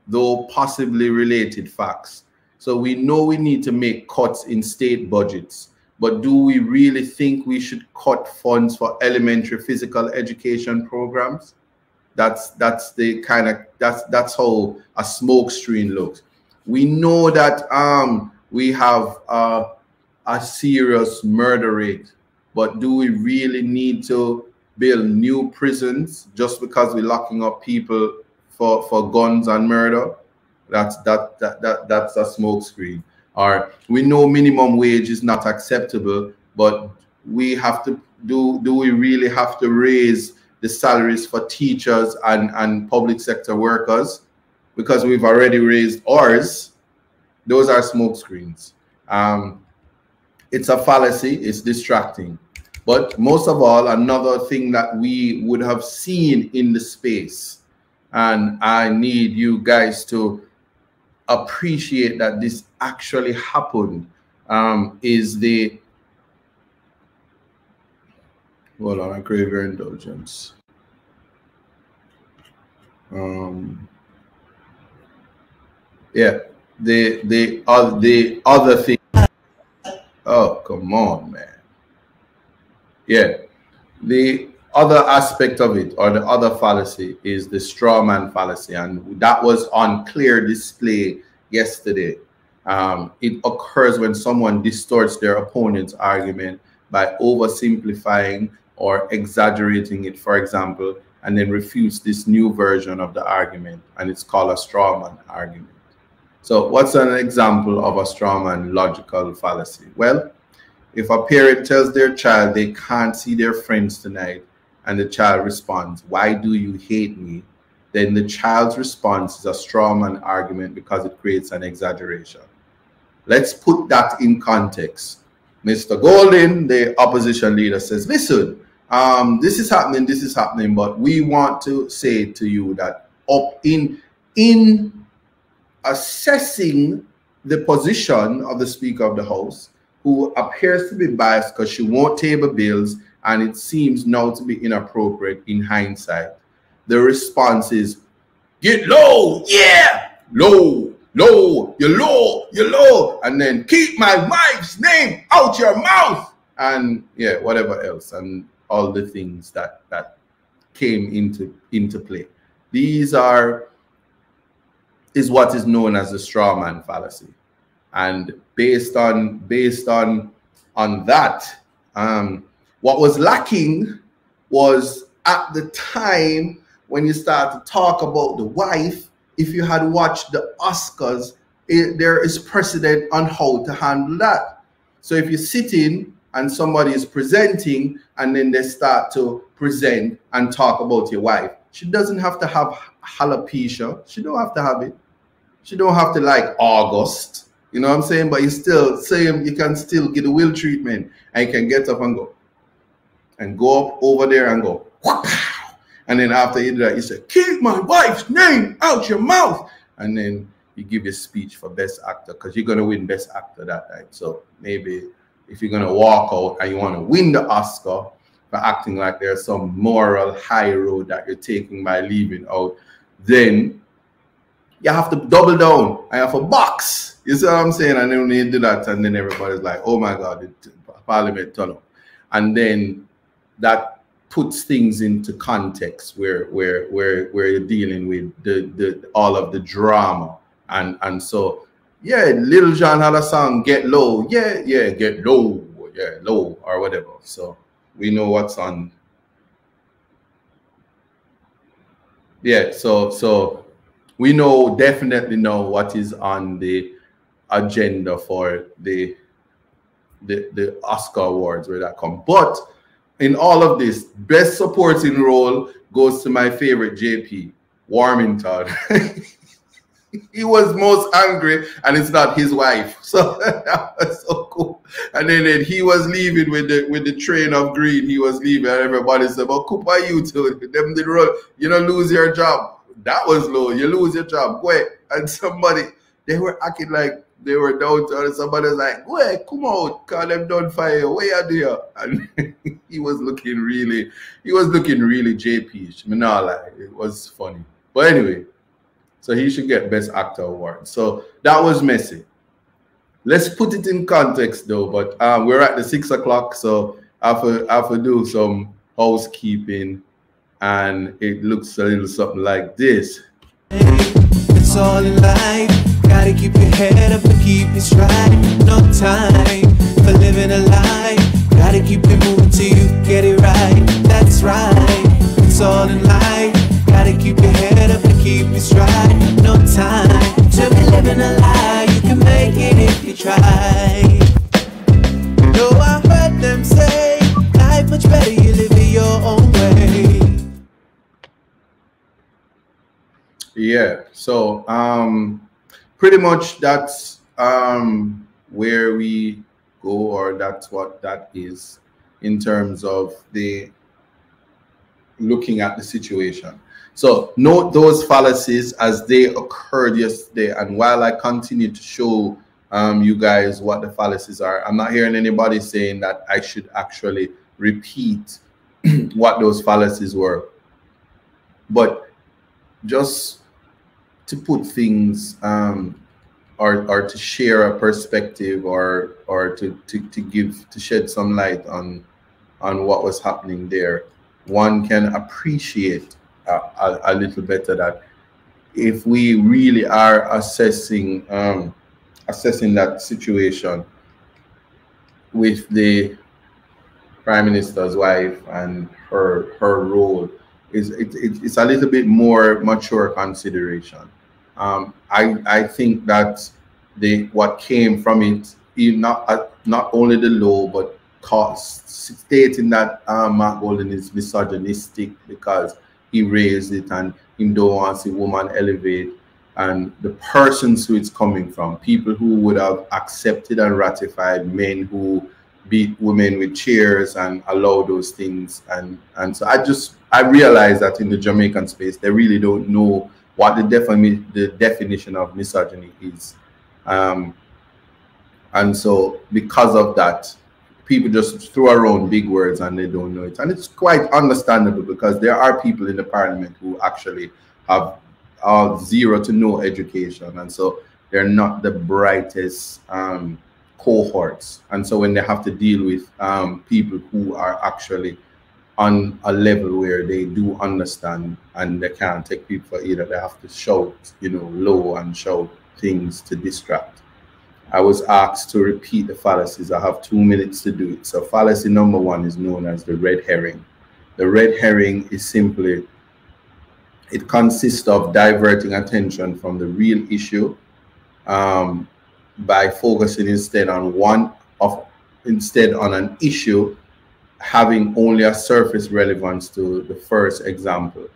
though possibly related facts. So we know we need to make cuts in state budgets, but do we really think we should cut funds for elementary physical education programs? That's that's the kind of that's that's how a smoke screen looks. We know that um we have a serious murder rate, but do we really need to build new prisons just because we're locking up people for, for guns and murder, that's that, that that that's a smokescreen. Or we know minimum wage is not acceptable, but we have to do do we really have to raise the salaries for teachers and, and public sector workers because we've already raised ours. Those are smoke screens. Um, it's a fallacy, it's distracting. But most of all, another thing that we would have seen in the space and I need you guys to appreciate that this actually happened. Um, is the hold on, I crave your indulgence. Um, yeah, the the uh, the other thing. Oh, come on, man. Yeah, The other aspect of it, or the other fallacy, is the straw man fallacy, and that was on clear display yesterday. Um, it occurs when someone distorts their opponent's argument by oversimplifying or exaggerating it, for example, and then refutes this new version of the argument, and it's called a straw man argument. So, what's an example of a straw man logical fallacy? Well, if a parent tells their child they can't see their friends tonight, and the child responds, Why do you hate me? Then the child's response is a straw man argument because it creates an exaggeration. Let's put that in context. Mr. Golding, the opposition leader, says, Listen, um, this is happening, this is happening, but we want to say to you that up in in assessing the position of the Speaker of the House, who appears to be biased because she won't table bills and it seems now to be inappropriate in hindsight. The response is, get low, yeah, low, low, you're low, you're low, and then keep my wife's name out your mouth, and yeah, whatever else, and all the things that that came into into play. These are is what is known as the straw man fallacy, and based on based on on that, um, what was lacking was at the time when you start to talk about the wife, if you had watched the Oscars, it, there is precedent on how to handle that. So if you're sitting and somebody is presenting and then they start to present and talk about your wife, she doesn't have to have alopecia. She don't have to have it. She don't have to like August. You know what I'm saying? But you still same, you can still get a will treatment and you can get up and go and go up over there and go, and then after you do that, you say, keep my wife's name out your mouth. And then you give your speech for best actor because you're going to win best actor that night. So maybe if you're going to walk out and you want to win the Oscar for acting like there's some moral high road that you're taking by leaving out, then you have to double down. I have a box. You see what I'm saying? And then when you do that, and then everybody's like, oh my God, Parliament tunnel. And then that puts things into context where where where where you're dealing with the the all of the drama and and so yeah Little Jon had a song get low yeah yeah get low yeah low or whatever so we know what's on yeah so so we know definitely know what is on the agenda for the the the oscar awards where that come but in all of this, best supporting role goes to my favorite JP, Warmington. he was most angry, and it's not his wife. So that was so cool. And then, then he was leaving with the with the train of green. He was leaving, and everybody said, "Well, Cooper, you too. Them did roll. You know, lose your job. That was low. You lose your job. Wait." And somebody they were acting like they were downtown. Somebody was like, "Wait, come out, call them done fire. Where you there?" And he was looking really, he was looking really JP. I mean, not like it was funny. But anyway, so he should get Best Actor award. So that was messy. Let's put it in context though. But um, we're at the six o'clock, so I have to, I have to do some housekeeping, and it looks a little something like this. It's all in life Gotta keep your head up and keep it. No time for living a lie. Gotta keep it moving till you get it right. That's right. It's all in life. Gotta keep your head up and keep it. No time to be living a lie. You can make it if you try. I heard them say life much better you live Yeah. So, um, pretty much that's um, where we go, or that's what that is in terms of the looking at the situation. So note those fallacies as they occurred yesterday. And while I continue to show um, you guys what the fallacies are, I'm not hearing anybody saying that I should actually repeat what those fallacies were. But just to put things um, or or to share a perspective or or to, to to give to shed some light on on what was happening there, one can appreciate a, a, a little better that if we really are assessing um, assessing that situation with the prime minister's wife and her her role is it, it, it's a little bit more mature consideration. Um, I I think that the what came from it, not uh, not only the law but stating that um, Mark Golding is misogynistic because he raised it and he don't want see woman elevate and the persons who it's coming from, people who would have accepted and ratified men who beat women with chairs and allow those things. And and so I just I realize that in the Jamaican space, they really don't know what the the definition of misogyny is. Um, and so because of that, people just throw around big words and they don't know it. And it's quite understandable because there are people in the parliament who actually have uh, zero to no education. And so they're not the brightest um, cohorts. And so when they have to deal with um, people who are actually on a level where they do understand and they can't take people either, they have to shout, you know, low and shout things to distract. I was asked to repeat the fallacies. I have two minutes to do it. So fallacy number one is known as the red herring. The red herring is simply, it consists of diverting attention from the real issue um, by focusing instead on one of, instead on an issue having only a surface relevance to the first example.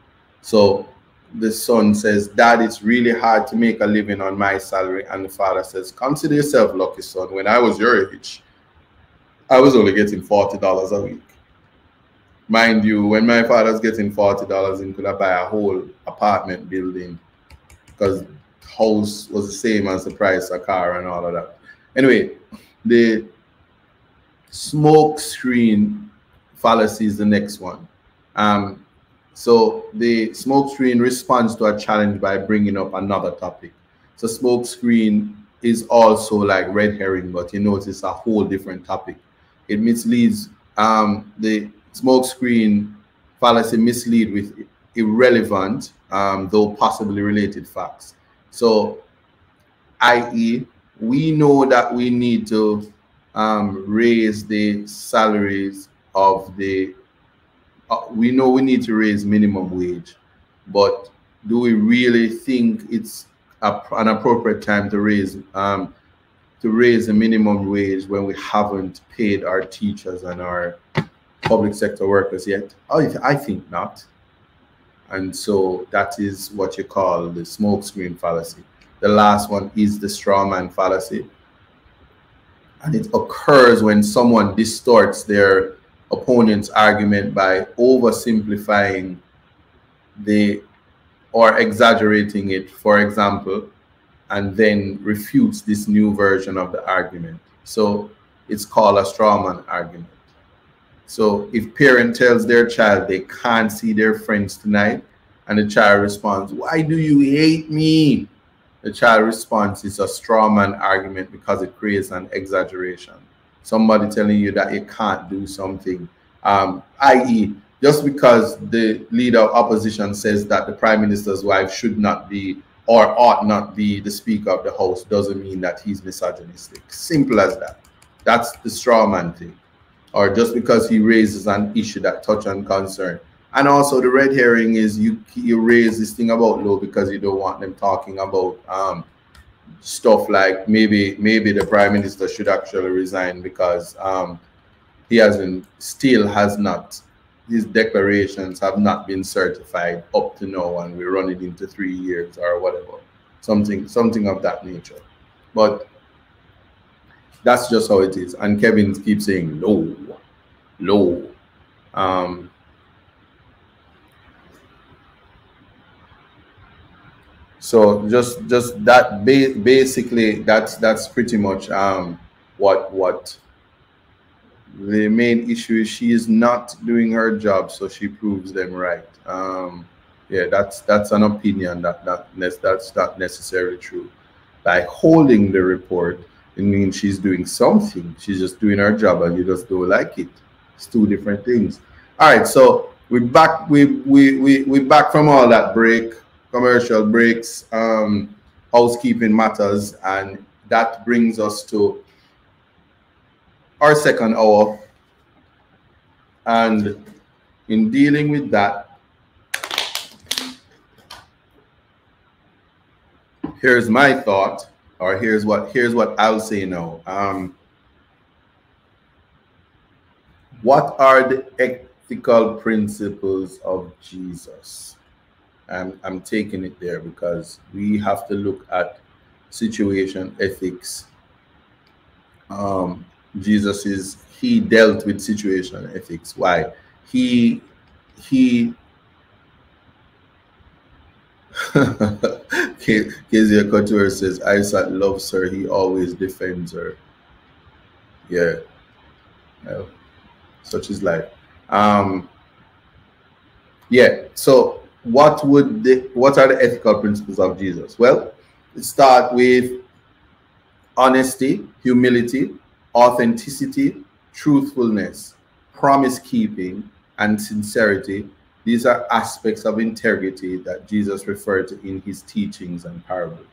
So the son says, Dad, it's really hard to make a living on my salary. And the father says, Consider yourself lucky, son. When I was your age, I was only getting $40 a week. Mind you, when my father was getting $40, he could have buy a whole apartment building because house was the same as the price of car and all of that. Anyway, the smoke screen fallacy is the next one. Um, so the smoke screen responds to a challenge by bringing up another topic. So smoke screen is also like red herring, but you notice a whole different topic. It misleads um, the smoke screen fallacy mislead with irrelevant, um, though possibly related facts. So, i.e., we know that we need to um, raise the salaries of the uh, we know we need to raise minimum wage, but do we really think it's a, an appropriate time to raise um, to raise the minimum wage when we haven't paid our teachers and our public sector workers yet? I, I think not. And so that is what you call the smokescreen fallacy. The last one is the strawman fallacy. And it occurs when someone distorts their opponent's argument by oversimplifying the or exaggerating it, for example, and then refutes this new version of the argument. So it's called a strawman argument. So if parent tells their child they can't see their friends tonight, and the child responds, Why do you hate me? The child responds, It's a strawman argument because it creates an exaggeration somebody telling you that you can't do something, um, i.e., just because the leader of opposition says that the prime minister's wife should not be or ought not be the speaker of the house doesn't mean that he's misogynistic. Simple as that. That's the straw man thing. Or just because he raises an issue that touch on concern. And also the red herring is you you raise this thing about law because you don't want them talking about um, stuff like maybe maybe the prime minister should actually resign because um, he hasn't still has not his declarations have not been certified up to now and we're running into three years or whatever something something of that nature. But that's just how it is. And kevin keeps saying no no. Um, so just just that ba basically that's that's pretty much um what what the main issue is. She is not doing her job so she proves them right. Um yeah that's that's an opinion that that that's not necessarily true. By holding the report it means she's doing something. She's just doing her job and you just don't like it. It's two different things. All right, so we back we we we we back from all that break, commercial breaks, um, housekeeping matters, and that brings us to our second hour. And in dealing with that, here's my thought, or here's what here's what I'll say now. Um, what are the ethical principles of Jesus? I'm, I'm taking it there because we have to look at situation ethics. Um, Jesus is he dealt with situation ethics. Why? He he Kezia Couture says Isat loves her, he always defends her. Yeah. yeah. Such is life. Um yeah, so what would the what are the ethical principles of Jesus? Well, start with honesty, humility, authenticity, truthfulness, promise keeping, and sincerity. These are aspects of integrity that Jesus referred to in his teachings and parables.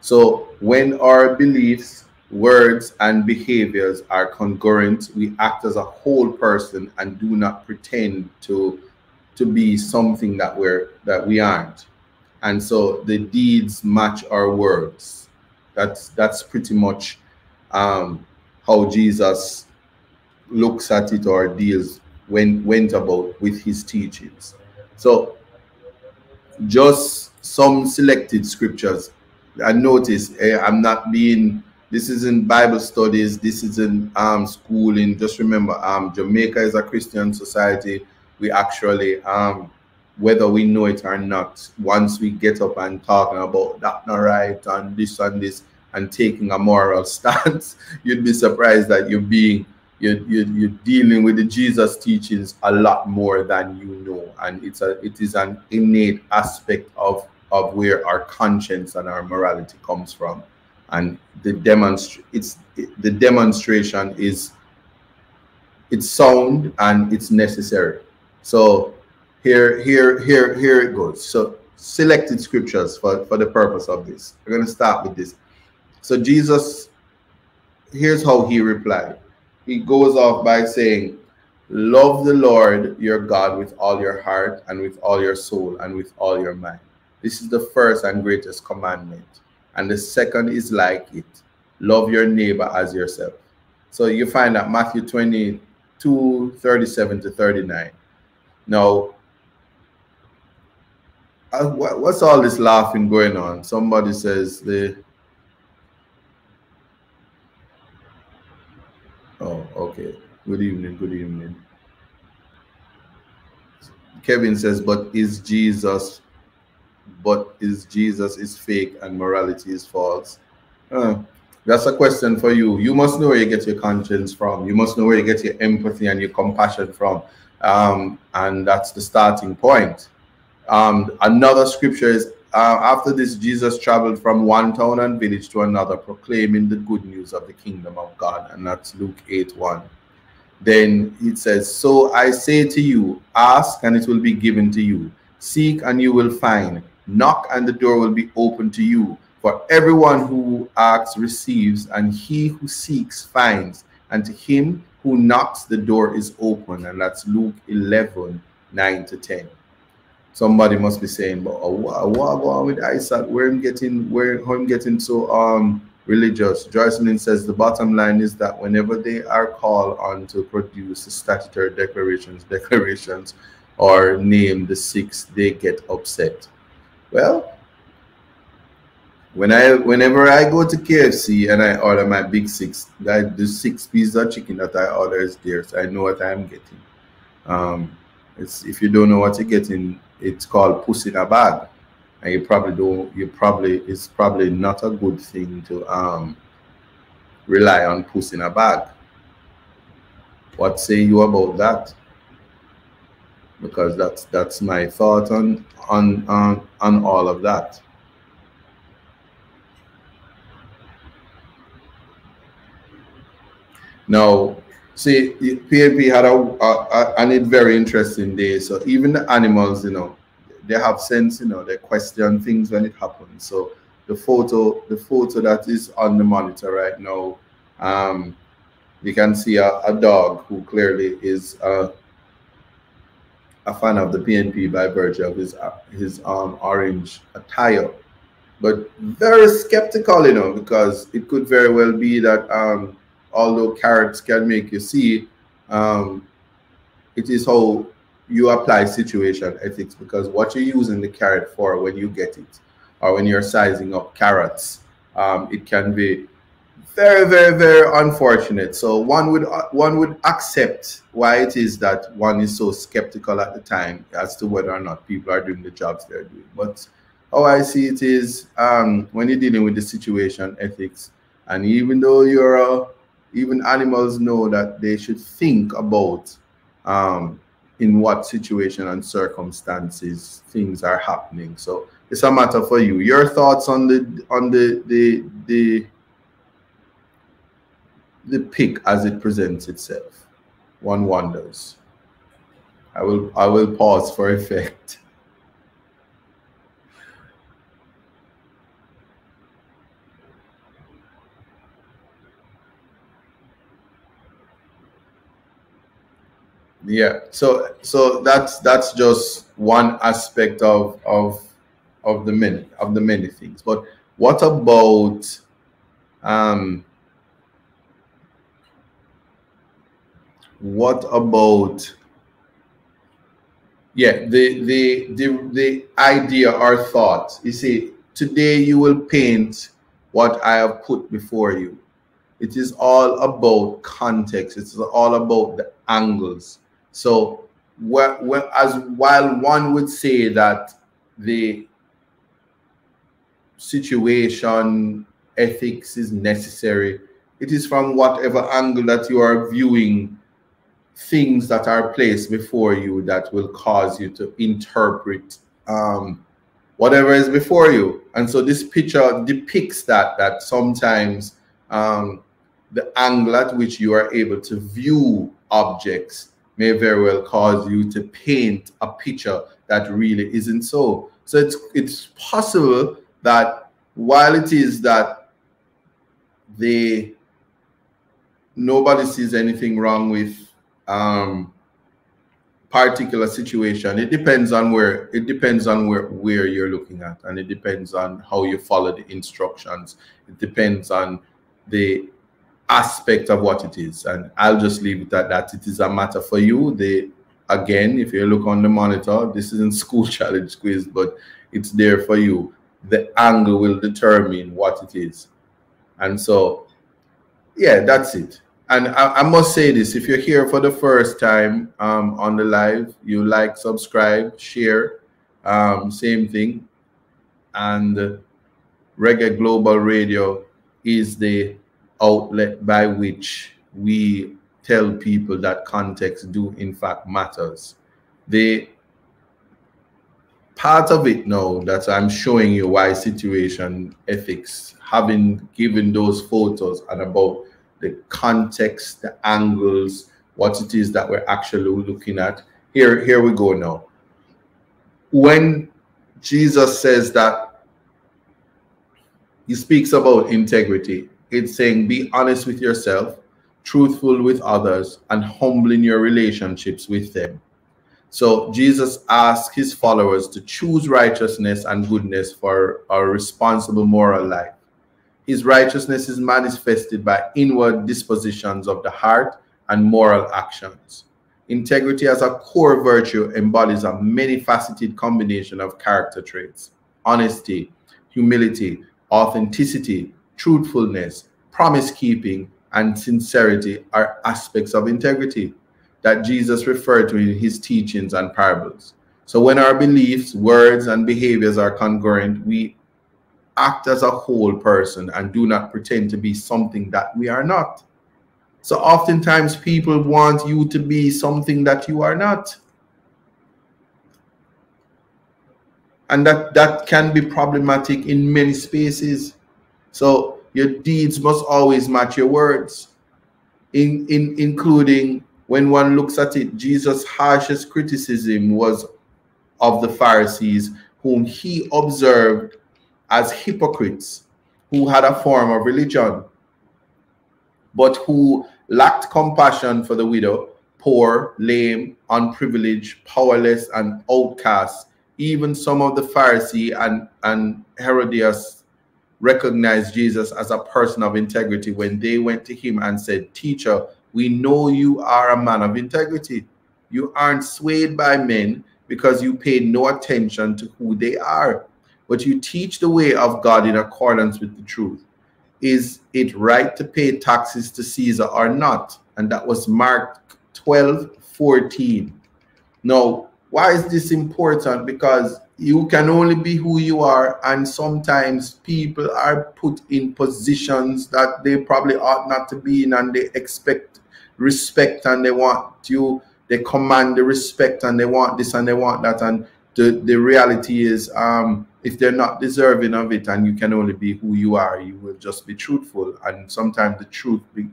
So when our beliefs, words, and behaviors are congruent, we act as a whole person and do not pretend to, to be something that we're that we aren't. And so the deeds match our words. That's that's pretty much um, how Jesus looks at it or deals when went about with his teachings. So just some selected scriptures. I notice eh, I'm not being this isn't Bible studies, this isn't um schooling. Just remember, um Jamaica is a Christian society. We actually um whether we know it or not, once we get up and talking about that not right and this and this and taking a moral stance, you'd be surprised that you're being you're, you're, you're, dealing with the Jesus teachings a lot more than you know, and it's a it is an innate aspect of of where our conscience and our morality comes from, and the demonstrate it's the demonstration is it's sound and it's necessary. So here here here here it goes. So selected scriptures for for the purpose of this. We're going to start with this. So Jesus, here's how he replied. He goes off by saying, Love the Lord your God with all your heart and with all your soul and with all your mind. This is the first and greatest commandment. And the second is like it love your neighbor as yourself. So you find that Matthew 22 37 to 39. Now, uh, what's all this laughing going on? Somebody says the Oh, okay. Good evening. Good evening. Kevin says, but is Jesus, but is Jesus is fake and morality is false? Uh, that's a question for you. You must know where you get your conscience from. You must know where you get your empathy and your compassion from. Um, and that's the starting point. Um, another scripture is uh, after this, Jesus traveled from one town and village to another, proclaiming the good news of the kingdom of God. And that's Luke 8 1. Then it says, So I say to you, ask and it will be given to you. Seek and you will find. Knock and the door will be open to you. For everyone who asks receives, and he who seeks finds. And to him who knocks, the door is open. And that's Luke 11 9 to 10 somebody must be saying, but uh, what, what going with Isat? Where I'm getting where I'm getting so um religious. Joycelyn says the bottom line is that whenever they are called on to produce statutory declarations, declarations, or name the six, they get upset. Well, when I whenever I go to KFC and I order my big six, that the six pieces of chicken that I order is there, so I know what I'm getting. Um, it's if you don't know what you're getting, it's called puss in a bag. And you probably don't you probably it's probably not a good thing to um rely on puss in a bag. What say you about that? Because that's that's my thought on on on, on all of that now See, PNP had a, a, a, very interesting day. So even the animals, you know, they have sense, you know, they question things when it happens. So the photo, the photo that is on the monitor right now, um, you can see a, a dog who clearly is uh, a fan of the PNP by virtue of his uh, his um, orange attire, but very skeptical, you know, because it could very well be that um, although carrots can make you see, um, it is how you apply situation ethics because what you're using the carrot for when you get it or when you're sizing up carrots, um, it can be very, very, very unfortunate. So one would uh, one would accept why it is that one is so skeptical at the time as to whether or not people are doing the jobs they're doing. But how I see it is um, when you're dealing with the situation ethics, and even though you're a, even animals know that they should think about um, in what situation and circumstances things are happening. So it's a matter for you. Your thoughts on the on the the the the pick as it presents itself. One wonders. I will I will pause for effect. yeah. So so that's that's just one aspect of of of the many of the many things. But what about um what about yeah the the the the idea or thought? You see today you will paint what i have put before you. It is all about context. It's all about the angles so as while one would say that the situation ethics is necessary it is from whatever angle that you are viewing things that are placed before you that will cause you to interpret um, whatever is before you. And so this picture depicts that that sometimes um, the angle at which you are able to view objects may very well cause you to paint a picture that really isn't so. So it's it's possible that while it is that they nobody sees anything wrong with um, particular situation it depends on where it depends on where where you're looking at and it depends on how you follow the instructions it depends on the aspect of what it is. And i'll just leave it at that. It is a matter for you. The again if you look on the monitor this isn't school challenge quiz but it's there for you. The angle will determine what it is. And so yeah that's it. And I, I, must say this if you're here for the first time um, on the live you like subscribe share um, same thing. And reggae global radio is the outlet by which we tell people that context do in fact matters the part of it now that i'm showing you why situation ethics having given those photos and about the context, the angles, what it is that we're actually looking at. Here, here we go now. When Jesus says that he speaks about integrity, it's saying be honest with yourself, truthful with others, and humble in your relationships with them. So Jesus asked his followers to choose righteousness and goodness for a responsible moral life. His righteousness is manifested by inward dispositions of the heart and moral actions. Integrity as a core virtue embodies a many faceted combination of character traits honesty, humility, authenticity, truthfulness, promise keeping, and sincerity are aspects of integrity that Jesus referred to in his teachings and parables. So when our beliefs, words, and behaviors are congruent, we act as a whole person and do not pretend to be something that we are not. So oftentimes people want you to be something that you are not. And that, that can be problematic in many spaces. So your deeds must always match your words. in, in including when one looks at it, Jesus' harshest criticism was of the Pharisees, whom he observed as hypocrites who had a form of religion, but who lacked compassion for the widow, poor, lame, unprivileged, powerless, and outcast. Even some of the Pharisee and, and Herodians recognized Jesus as a person of integrity when they went to him and said, Teacher, we know you are a man of integrity. You aren't swayed by men because you pay no attention to who they are, but you teach the way of God in accordance with the truth. Is it right to pay taxes to Caesar or not? And that was Mark 12 14. Now, why is this important? Because you can only be who you are, and sometimes people are put in positions that they probably ought not to be in, and they expect respect and they want you they command the respect and they want this and they want that and the, the reality is um, if they're not deserving of it and you can only be who you are you will just be truthful and sometimes the truth be,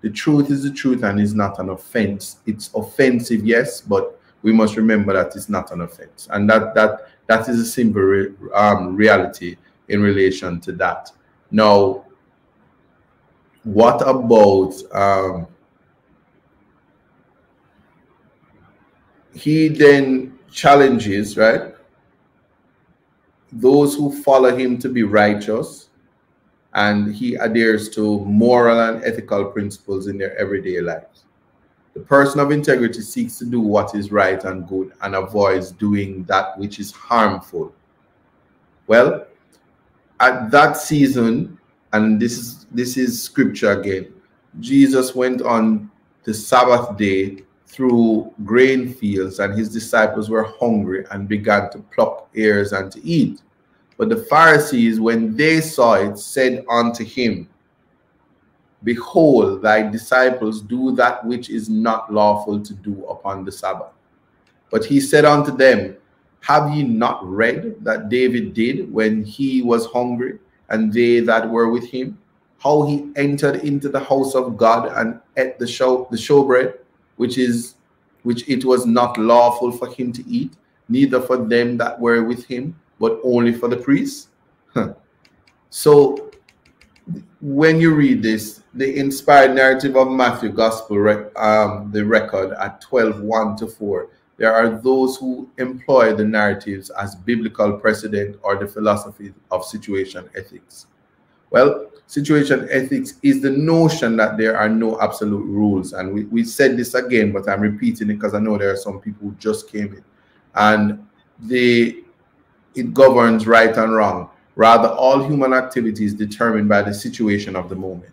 the truth is the truth and is not an offense. It's offensive yes but we must remember that it's not an offense and that that that is a simple re, um, reality in relation to that now what about um, he then challenges, right? Those who follow him to be righteous, and he adheres to moral and ethical principles in their everyday lives. The person of integrity seeks to do what is right and good and avoids doing that which is harmful. Well, at that season, and this is this is scripture again, Jesus went on the Sabbath day through grain fields, and his disciples were hungry and began to pluck ears and to eat. But the Pharisees, when they saw it, said unto him, Behold, thy disciples do that which is not lawful to do upon the Sabbath. But he said unto them, Have ye not read that David did when he was hungry, and they that were with him? How he entered into the house of God and ate the show the showbread which is which it was not lawful for him to eat, neither for them that were with him, but only for the priests. so when you read this, the inspired narrative of Matthew Gospel, um, the record at 12 1 to 4, there are those who employ the narratives as biblical precedent or the philosophy of situation ethics. Well, situation ethics is the notion that there are no absolute rules. And we, we said this again, but I'm repeating it because I know there are some people who just came in. And the it governs right and wrong. Rather, all human activity is determined by the situation of the moment.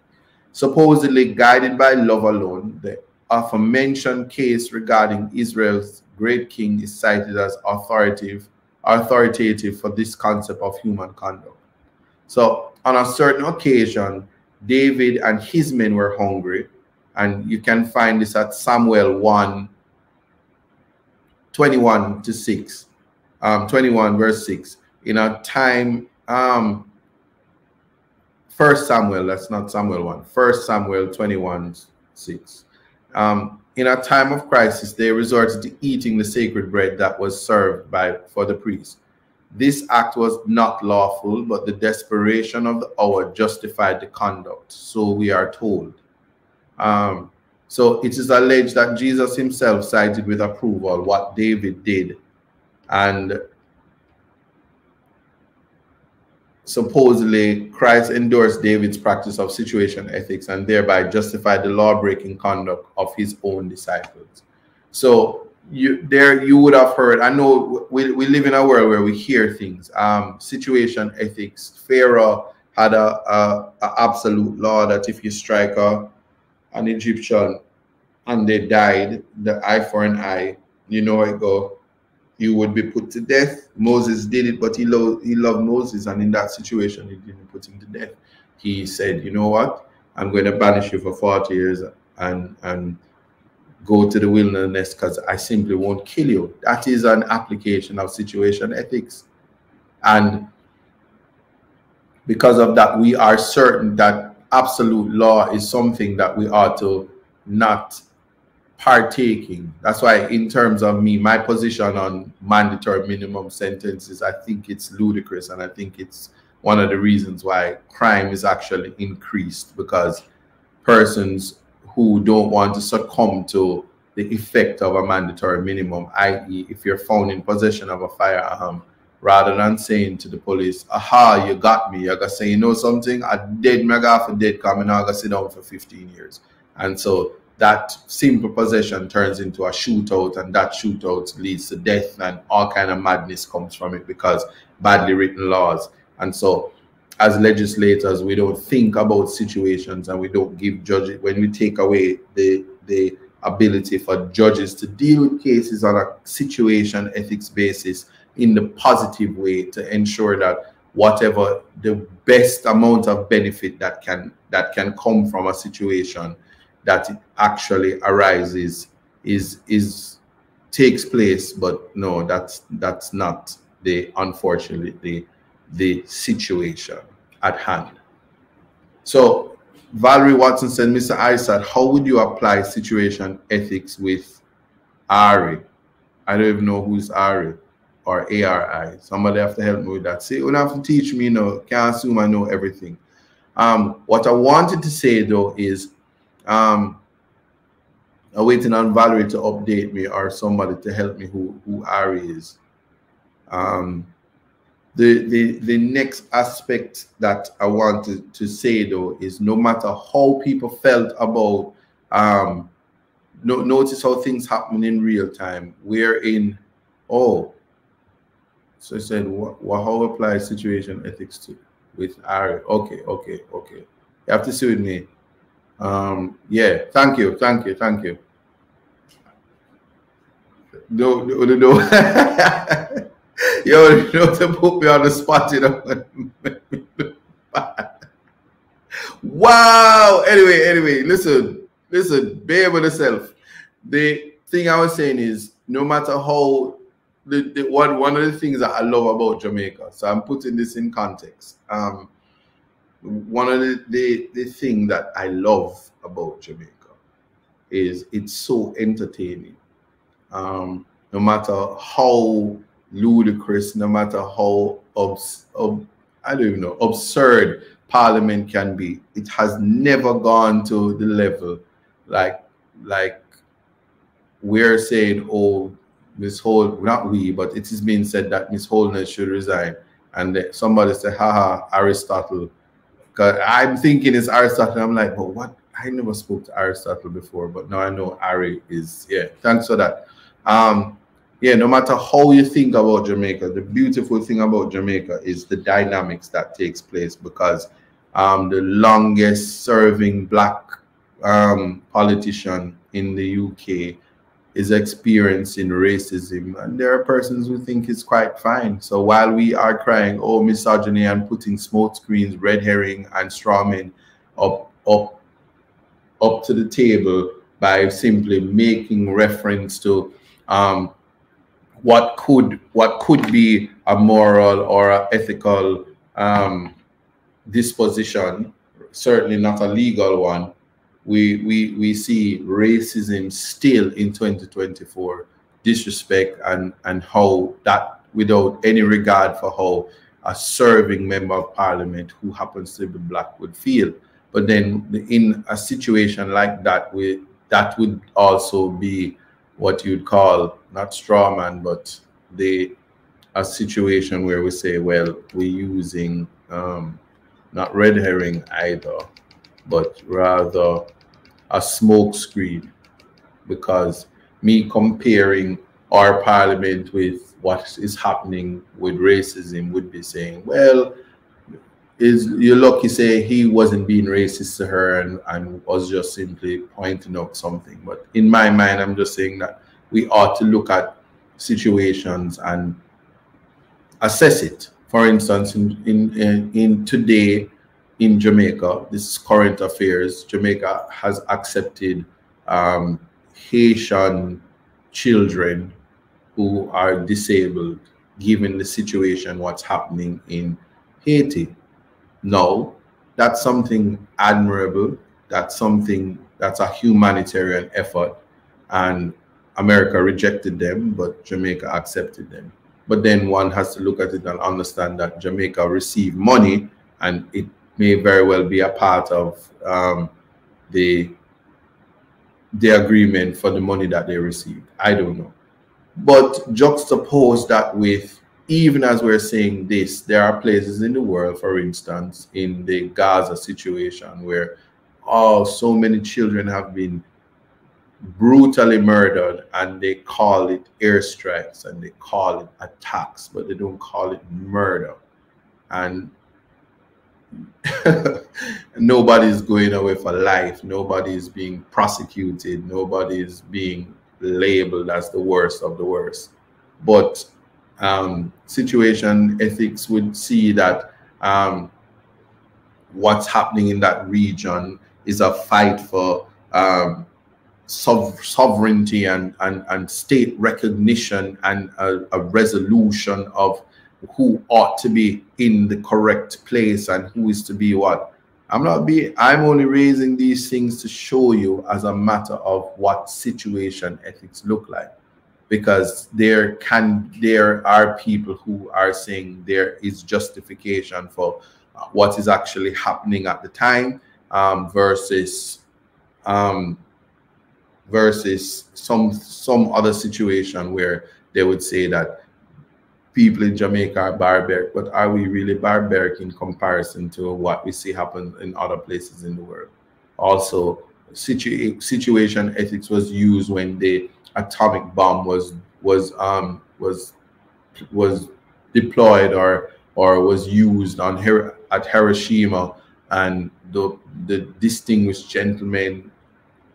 Supposedly guided by love alone, the aforementioned case regarding Israel's great king is cited as authoritative, authoritative for this concept of human conduct. So on a certain occasion, David and his men were hungry. And you can find this at Samuel 1 21 to 6, um, 21 verse 6. In a time, um, First Samuel, that's not Samuel 1, First Samuel 21 6. Um, in a time of crisis, they resorted to eating the sacred bread that was served by for the priest. This act was not lawful, but the desperation of the hour justified the conduct. So we are told. Um, so it is alleged that Jesus himself cited with approval what David did. And supposedly Christ endorsed David's practice of situation ethics and thereby justified the law breaking conduct of his own disciples. So you there you would have heard i know we, we live in a world where we hear things um situation ethics pharaoh had a, a, a absolute law that if you strike a, an egyptian and they died the eye for an eye you know it go you would be put to death moses did it but he loved he loved moses and in that situation he didn't put him to death he said you know what i'm going to banish you for 40 years and and go to the wilderness because I simply won't kill you. That is an application of situation ethics. And because of that, we are certain that absolute law is something that we ought to not partaking. That's why, in terms of me, my position on mandatory minimum sentences, I think it's ludicrous, and I think it's one of the reasons why crime is actually increased because persons who don't want to succumb to the effect of a mandatory minimum, i.e., if you're found in possession of a firearm, rather than saying to the police, aha, you got me, you're gonna say, you know something, I dead me off a dead coming, I'm gonna sit down for 15 years. And so that simple possession turns into a shootout, and that shootout leads to death, and all kind of madness comes from it because badly written laws. And so as legislators, we don't think about situations and we don't give judges when we take away the the ability for judges to deal with cases on a situation ethics basis in the positive way to ensure that whatever the best amount of benefit that can that can come from a situation that actually arises is is takes place but no that's that's not the unfortunately the the situation at hand so Valerie Watson said, Mr. Isat how would you apply situation ethics with ARI? I don't even know who's ARI or ARI. Somebody have to help me with that. See, you don't have to teach me, you know, can't assume I know everything. Um, what I wanted to say though is um, I'm waiting on Valerie to update me or somebody to help me who, who ARI is. Um, the, the, the next aspect that I wanted to say though is no matter how people felt about um no, notice how things happen in real time. We're in oh so I said what, what how apply situation ethics to with Ari. Okay, okay, okay. You have to see with me. Um yeah, thank you, thank you, thank you. No, no, no, no. Yo, you know to put me on the spot, you know. wow. Anyway, anyway, listen, listen, bear with yourself. The thing I was saying is no matter how the, the one one of the things that I love about Jamaica, so I'm putting this in context. Um one of the, the, the thing that I love about Jamaica is it's so entertaining. Um, no matter how ludicrous, no matter how obs- ob- I don't even know absurd Parliament can be. It has never gone to the level like like we're saying, oh, Miss Hol not we, but it is being said that Miss Holness should resign. And somebody said, haha, Aristotle. Cause I'm thinking it's Aristotle. I'm like, but what? I never spoke to Aristotle before, but now I know Ari is yeah. Thanks for that. Um, yeah, no matter how you think about Jamaica, the beautiful thing about Jamaica is the dynamics that takes place because um, the longest serving black um, politician in the UK is experiencing racism, and there are persons who think it's quite fine. So while we are crying, oh, misogyny and putting smoke screens, red herring, and strawmen up up up to the table by simply making reference to um, what could what could be a moral or a ethical um, disposition, certainly not a legal one. We we we see racism still in 2024, disrespect and and how that without any regard for how a serving member of parliament who happens to be black would feel. But then in a situation like that, we that would also be what you'd call not straw man, but the a situation where we say, well, we're using um, not red herring either, but rather a smoke screen, because me comparing our parliament with what is happening with racism would be saying, well, is you're lucky say he wasn't being racist to her and, and was just simply pointing out something. But in my mind, I'm just saying that we ought to look at situations and assess it. For instance, in, in, in, in today in Jamaica, this is current affairs, Jamaica has accepted um, Haitian children who are disabled given the situation, what's happening in Haiti. No, that's something admirable. That's something that's a humanitarian effort, and America rejected them, but Jamaica accepted them. But then one has to look at it and understand that Jamaica received money, and it may very well be a part of um, the the agreement for the money that they received. I don't know. But juxtapose that with even as we're saying this, there are places in the world, for instance, in the Gaza situation where oh, so many children have been brutally murdered and they call it airstrikes and they call it attacks, but they don't call it murder. And nobody's going away for life. Nobody's being prosecuted. Nobody's being labeled as the worst of the worst. But um, situation ethics would see that um, what's happening in that region is a fight for um, sovereignty and, and, and state recognition and a, a, resolution of who ought to be in the correct place and who is to be what. I'm not be I'm only raising these things to show you as a matter of what situation ethics look like. Because there can, there are people who are saying there is justification for what is actually happening at the time um, versus um, versus some some other situation where they would say that people in Jamaica are barbaric, but are we really barbaric in comparison to what we see happen in other places in the world? Also, situ situation ethics was used when the atomic bomb was was um was was deployed or or was used on Hir at Hiroshima and the the distinguished gentlemen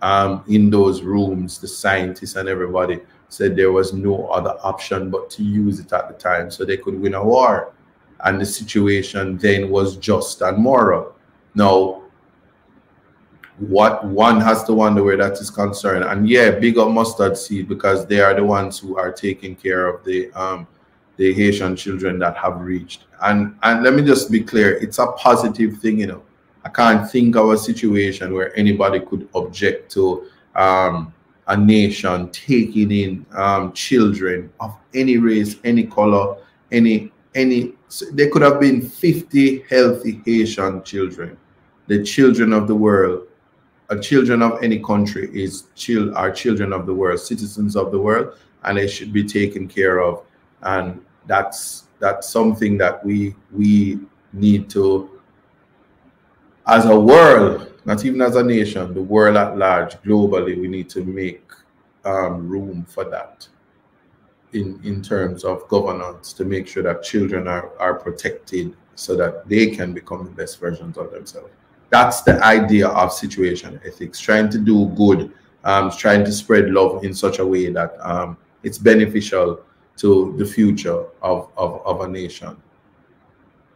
um, in those rooms, the scientists and everybody said there was no other option but to use it at the time so they could win a war. And the situation then was just and moral. Now, what one has to wonder where that is concerned. And yeah, big up mustard seed because they are the ones who are taking care of the um, the Haitian children that have reached. And and let me just be clear, it's a positive thing, you know. I can't think of a situation where anybody could object to um, a nation taking in um, children of any race, any color, any any. There could have been 50 healthy Haitian children. The children of the world, a children of any country is chill are children of the world, citizens of the world, and they should be taken care of. And that's that's something that we we need to as a world, not even as a nation, the world at large, globally, we need to make um, room for that in, in terms of governance to make sure that children are, are protected so that they can become the best versions of themselves. That's the idea of situation ethics, trying to do good, um, trying to spread love in such a way that um, it's beneficial to the future of, of, of a nation.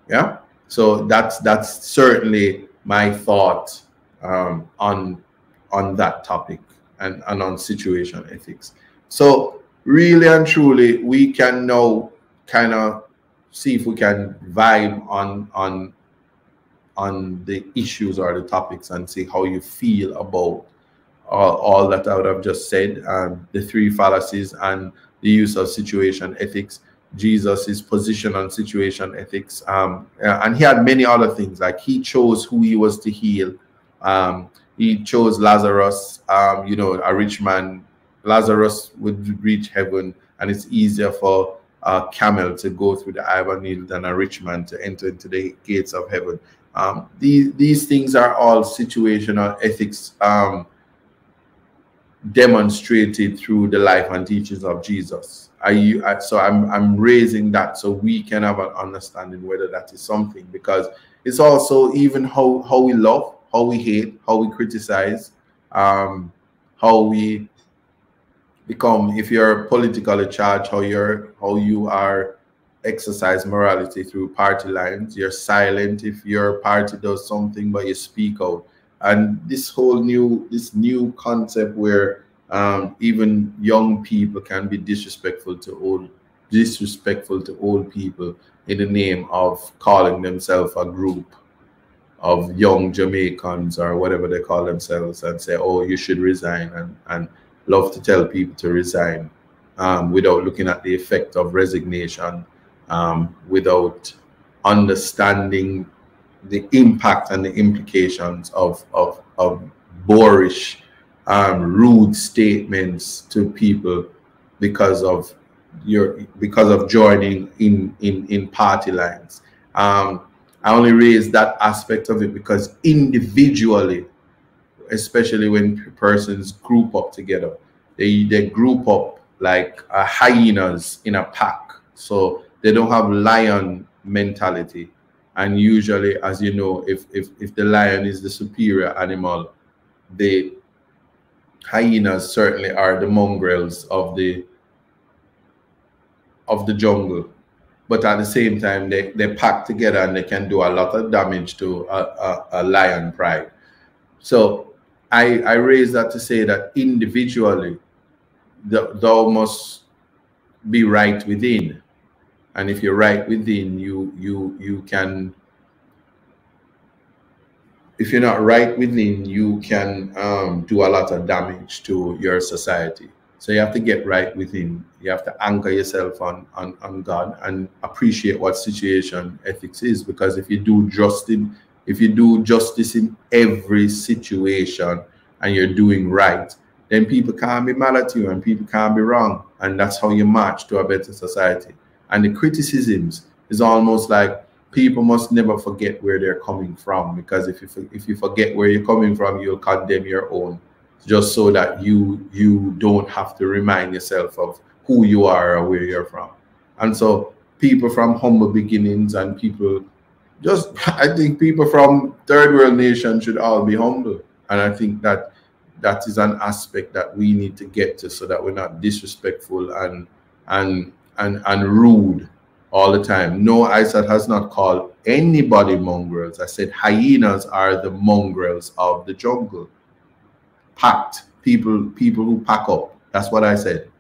Yeah. So that's that's certainly my thought um, on on that topic and, and on situation ethics. So really and truly, we can now kind of see if we can vibe on on on the issues or the topics and see how you feel about all, all that I would have just said, um, the three fallacies and the use of situation ethics. Jesus' position on situation ethics. Um, and he had many other things, like he chose who he was to heal. Um, he chose Lazarus, um, you know, a rich man. Lazarus would reach heaven, and it's easier for a camel to go through the eye of a needle than a rich man to enter into the gates of heaven. Um, these, these things are all situational ethics um, demonstrated through the life and teachings of Jesus. You so I'm I'm raising that so we can have an understanding whether that is something because it's also even how how we love, how we hate, how we criticize, um, how we become if you're politically charged, how you're how you are exercise morality through party lines. You're silent if your party does something, but you speak out and this whole new this new concept where um, even young people can be disrespectful to old disrespectful to old people in the name of calling themselves a group of young Jamaicans or whatever they call themselves and say, oh, you should resign and, and love to tell people to resign um, without looking at the effect of resignation, um, without understanding the impact and the implications of, of, of boorish, um, rude statements to people because of your because of joining in in in party lines. Um, I only raise that aspect of it because individually, especially when persons group up together, they they group up like uh, hyenas in a pack. So they don't have lion mentality. And usually, as you know, if if if the lion is the superior animal, the hyenas certainly are the mongrels of the of the jungle but at the same time they, they pack together and they can do a lot of damage to a, a, a lion pride. So I, I raise that to say that individually the, thou must be right within. And if you're right within you you you can if you're not right within you can um, do a lot of damage to your society so you have to get right within. You have to anchor yourself on, on, on God and appreciate what situation ethics is. Because if you do justice, if you do justice in every situation and you're doing right, then people can't be mad at you and people can't be wrong. And that's how you march to a better society. And the criticisms is almost like people must never forget where they're coming from because if you if you forget where you're coming from, you'll condemn your own just so that you you don't have to remind yourself of who you are or where you're from. And so people from humble beginnings and people just I think people from third world nations should all be humble. And I think that that is an aspect that we need to get to so that we're not disrespectful and and and and rude all the time. No, ISAT has not called anybody mongrels. I said hyenas are the mongrels of the jungle packed people people who pack up. That's what i said.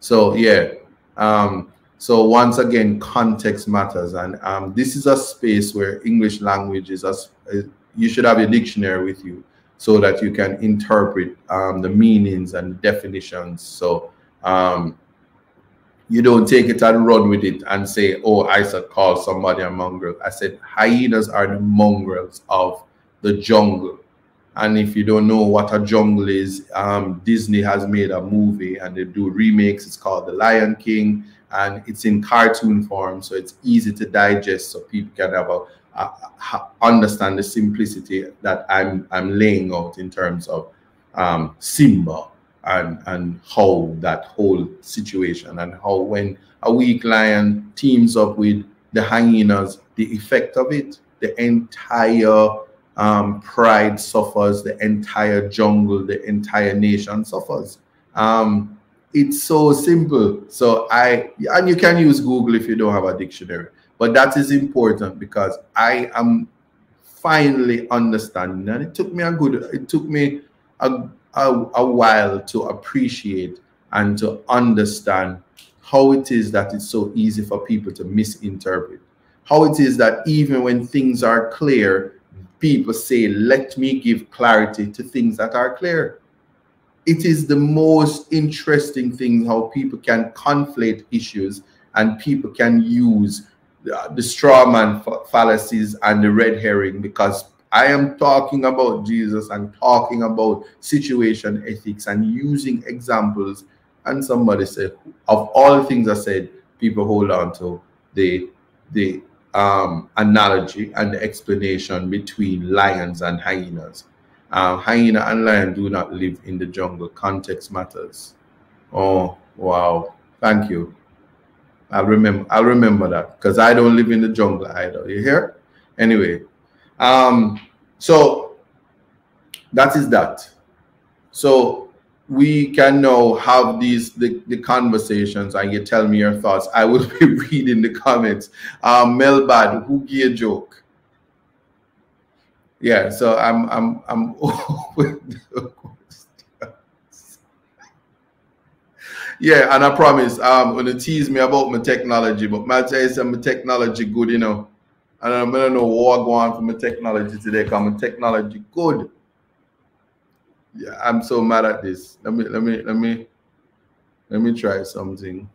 So yeah. Um so once again context matters. And um this is a space where english language is as you should have a dictionary with you so that you can interpret um, the meanings and definitions. So um you don't take it and run with it and say, oh, I said call somebody a mongrel. I said hyenas are the mongrels of the jungle. And if you don't know what a jungle is, um, Disney has made a movie and they do remakes. It's called The Lion King and it's in cartoon form. So it's easy to digest so people can have a, a, understand the simplicity that I'm, I'm laying out in terms of um, Simba and, and how that whole situation and how when a weak lion teams up with the hyenas, the effect of it, the entire um, pride suffers, the entire jungle, the entire nation suffers. Um, it's so simple. So I, and you can use Google if you don't have a dictionary, but that is important because I am finally understanding, and it took me a good, it took me a, a, a while to appreciate and to understand how it is that it's so easy for people to misinterpret. How it is that even when things are clear, people say, let me give clarity to things that are clear. It is the most interesting thing how people can conflate issues and people can use the, the straw man fallacies and the red herring because I am talking about Jesus and talking about situation ethics and using examples. And somebody said, of all things I said, people hold on to the the um, analogy and explanation between lions and hyenas. Uh, hyena and lion do not live in the jungle. Context matters. Oh, wow. Thank you. I'll remember I'll remember that because I don't live in the jungle either. You hear? Anyway, um, so that is that. So we can now have these the, the conversations and you tell me your thoughts. I will be reading the comments. Um, Melbad, who gave a joke? Yeah, so I'm I'm I'm with the questions. Yeah, and I promise um, gonna tease me about my technology, but my you some technology good, you know. And I'm gonna know what going from my technology today, because my technology good. Yeah, I'm so mad at this. Let me let me let me let me try something.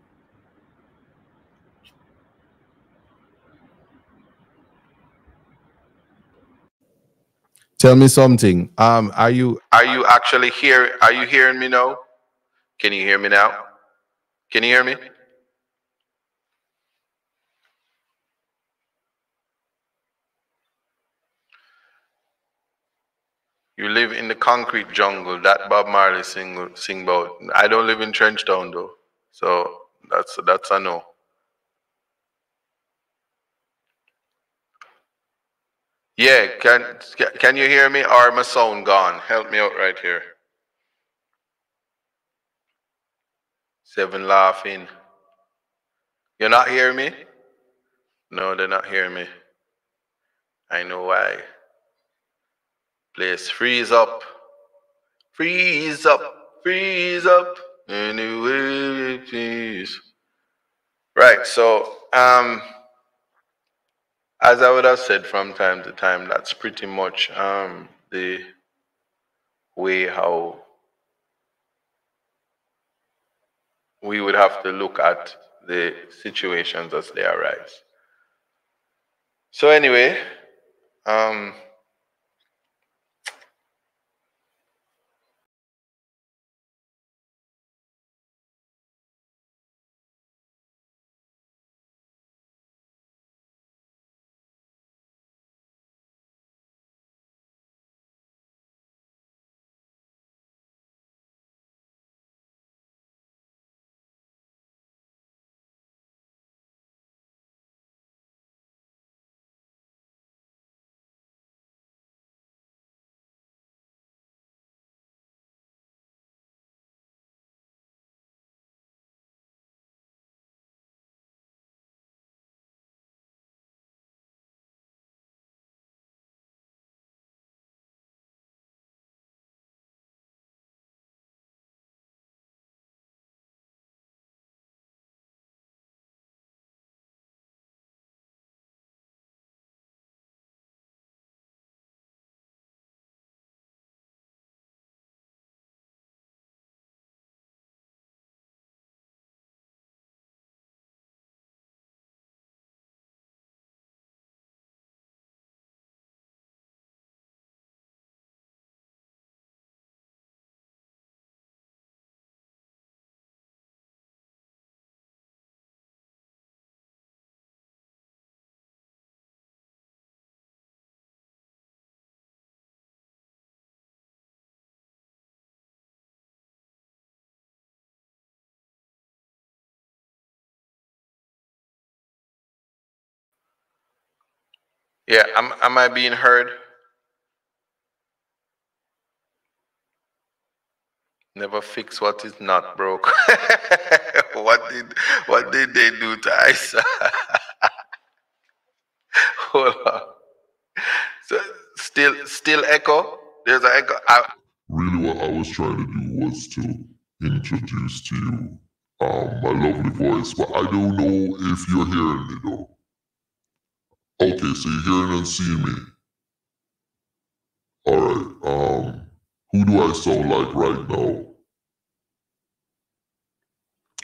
Tell me something. Um, are you Are you actually here? Are you hearing me now? Can you hear me now? Can you hear me? You live in the concrete jungle that Bob Marley sing sing about. I don't live in Trenchtown though, so that's that's a no. Yeah, can can you hear me? Or my sound gone? Help me out right here. Seven laughing. You're not hearing me? No, they're not hearing me. I know why. Place freeze up. Freeze up. Freeze up. Anyway, please. Right, so um as I would have said from time to time, that's pretty much um the way how we would have to look at the situations as they arise. So anyway, um Yeah, am, am I being heard? Never fix what is not broke. what did what did they do to Isat? Hold on. So still still echo? There's an echo. I, Really, what I was trying to do was to introduce to you um, my lovely voice, but I don't know if you're hearing me though. Okay, so you're hearing and seeing me. All right. Um, who do I sound like right now?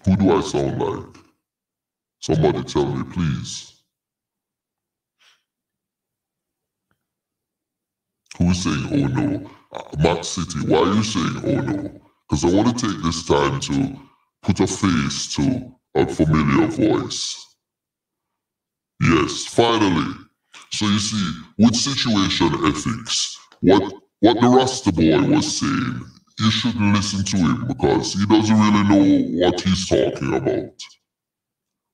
Who do I sound like? Somebody tell me, please. Who's saying, oh no? Uh, Max City, why are you saying, oh no? Because I want to take this time to put a face to a familiar voice. Yes, finally. So you see, with situation ethics, what what the Rasta boy was saying, you shouldn't listen to him because he doesn't really know what he's talking about.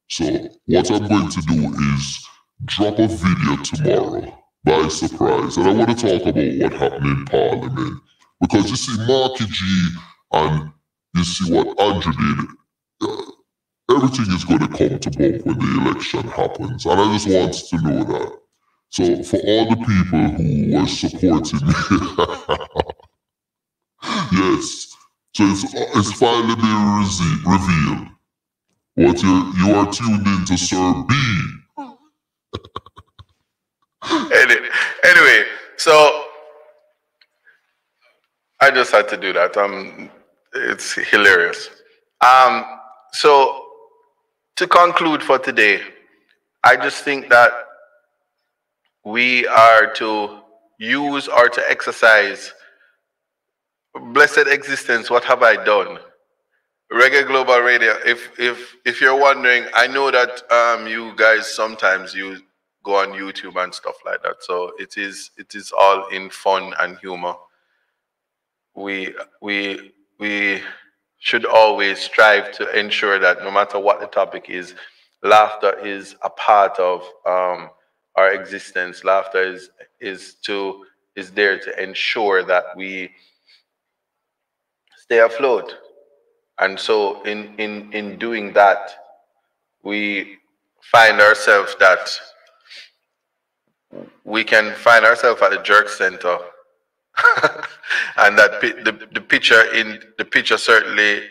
So what I'm going to do is drop a video tomorrow by surprise, and I want to talk about what happened in Parliament because you see, Marky G and you see what Andrew did. Uh, everything is going to come to bump when the election happens. And I just want to know that. So for all the people who were supporting me, yes, so it's, it's finally rese- revealed. What you you are tuned in to Sir B. anyway, so I just had to do that. Um, it's hilarious. Um, so to conclude for today, I just think that we are to use or to exercise blessed existence. What have I done? Reggae Global Radio. If if if you're wondering, I know that um, you guys sometimes you go on YouTube and stuff like that. So it is it is all in fun and humor. We we we should always strive to ensure that no matter what the topic is, laughter is a part of um, our existence. Laughter is is to is there to ensure that we stay afloat. And so in in in doing that, we find ourselves that we can find ourselves at the jerk center and that the, the picture in the picture certainly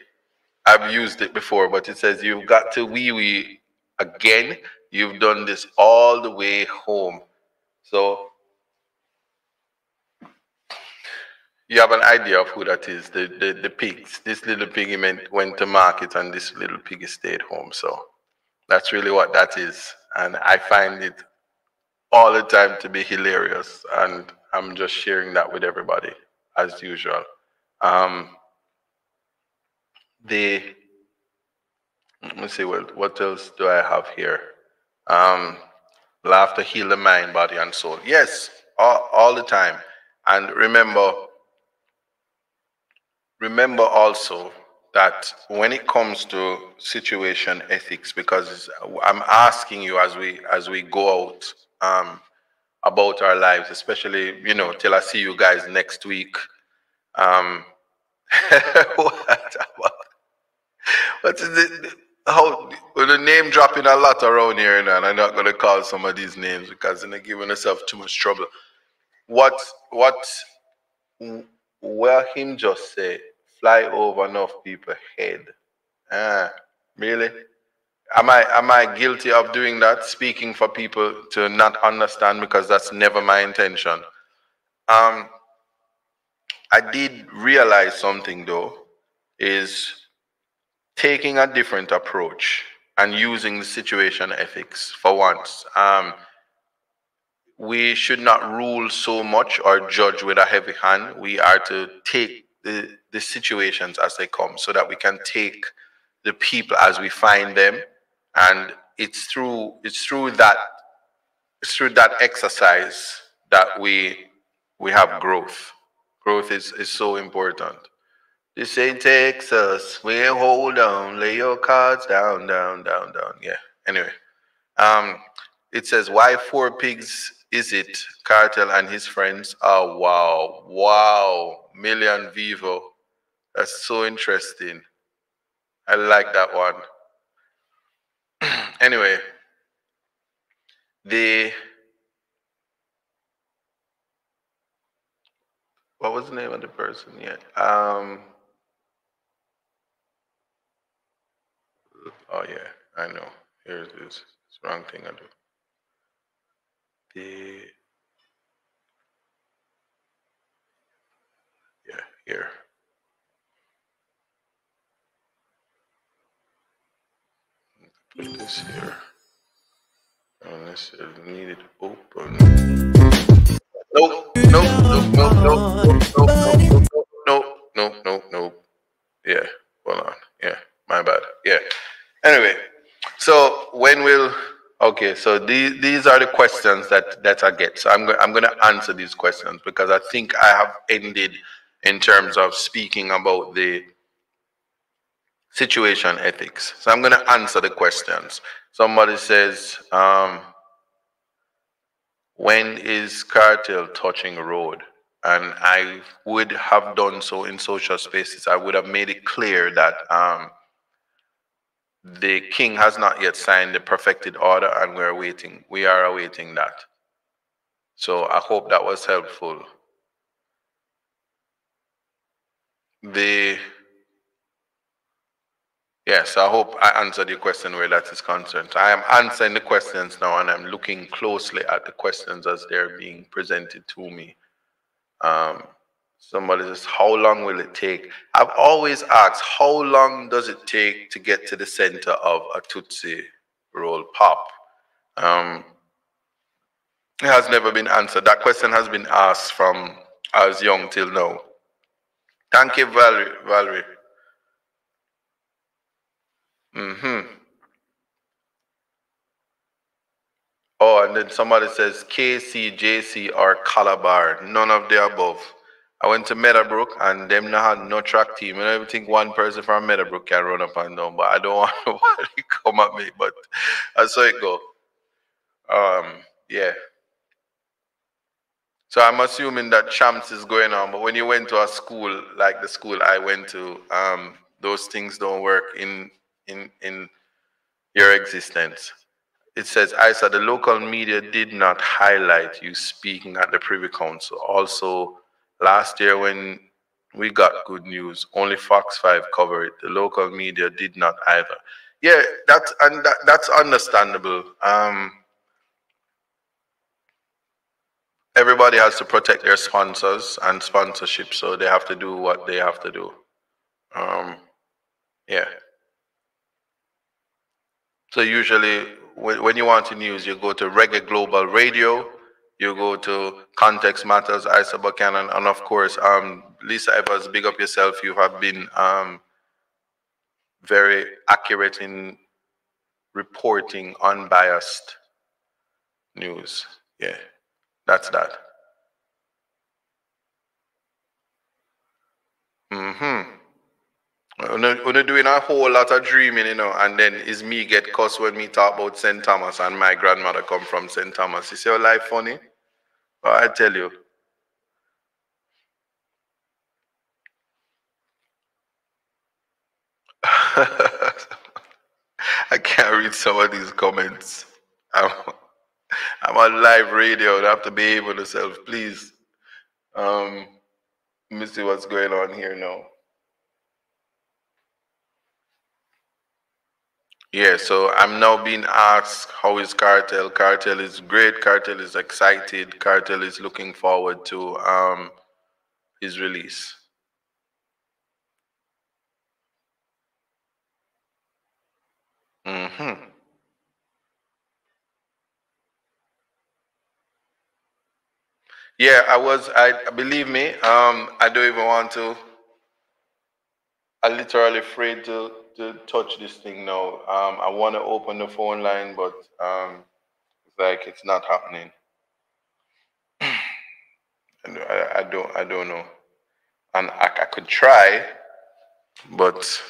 I've used it before, but it says you've got to wee wee again. You've done this all the way home. So you have an idea of who that is. The the, the pigs. This little piggy went to market and this little piggy stayed home. So that's really what that is. And I find it all the time to be hilarious. And I'm just sharing that with everybody as usual. Um, the let me see what what else do I have here? Um, laughter heal the mind, body, and soul. Yes, all, all the time. And remember, remember also that when it comes to situation ethics, because I'm asking you as we as we go out um, about our lives, especially, you know, till I see you guys next week. Um, what about, what's the, how, the name dropping a lot around here, and I'm not going to call some of these names because they're giving yourself too much trouble. What, what, where him just say, fly over enough people head. Ah, really? Am I am I guilty of doing that? Speaking for people to not understand because that's never my intention. Um, I did realize something though, is taking a different approach and using the situation ethics for once. Um, we should not rule so much or judge with a heavy hand. We are to take the, the situations as they come so that we can take the people as we find them and it's through it's through that it's through that exercise that we we have growth. Growth is is so important. This ain't texas. We hold on. Lay your cards down down down down. Yeah. Anyway um it says why four pigs is it? Kartel and his friends oh wow wow. Million vivo. That's so interesting. I like that one anyway, the what was the name of the person yet? Um, oh yeah, I know. Here it is. It's the wrong thing I do. The yeah, here. Put this here. Unless it needed open. Nope, nope, nope, nope, nope, nope, nope, nope, nope, nope, nope. Yeah, hold on. Yeah, my bad. Yeah. Anyway, so when will okay? So these these are the questions that that I get. So I'm going I'm to answer these questions because I think I have ended in terms of speaking about the situation ethics. So I'm going to answer the questions. Somebody says, um, when is Kartel touching road? And I would have done so in social spaces. I would have made it clear that um, the king has not yet signed the perfected order and we're waiting. We are awaiting that. So I hope that was helpful. The Yes, I hope I answered your question where that is concerned. I am answering the questions now and I'm looking closely at the questions as they're being presented to me. Um, somebody says, How long will it take? I've always asked, How long does it take to get to the center of a Tootsie Roll Pop? Um, it has never been answered. That question has been asked from as young till now. Thank you, Valerie. Valerie. Mm-hmm. Oh, and then somebody says KC, JC, or Calabar. None of the above. I went to Meadowbrook and them not had no track team. I think one person from Meadowbrook can run up and down, but I don't want nobody to come at me. But that's how it go. Um, yeah. So I'm assuming that champs is going on, but when you went to a school like the school I went to, um, those things don't work in in in your existence. It says, I said the local media did not highlight you speaking at the Privy Council. Also, last year when we got good news, only Fox 5 covered it. The local media did not either. Yeah, that's and that, that's understandable. Um, everybody has to protect their sponsors and sponsorship, so they have to do what they have to do. Um, yeah. So usually when, you want to news, you go to Reggae Global Radio, you go to Context Matters, Isat Buchanan, and of course, um, Lisa Evans, big up yourself. You have been um, very accurate in reporting unbiased news. Yeah, that's that. Mm-hmm. We're doing a whole lot of dreaming, you know, and then is me get cussed when me talk about St. Thomas and my grandmother come from St. Thomas. Is your life funny? I tell you. I can't read some of these comments. I'm, I'm on live radio. I have to behave with myself, please. Um, let me see what's going on here now. Yeah, so I'm now being asked how is Kartel? Kartel is great. Kartel is excited. Kartel is looking forward to um, his release. Mm-hmm. Yeah, I was. I believe me. Um, I don't even want to. I literally afraid to to touch this thing now. Um, I want to open the phone line, but um, it's like it's not happening. and I, I don't I don't know. And I, I could try, but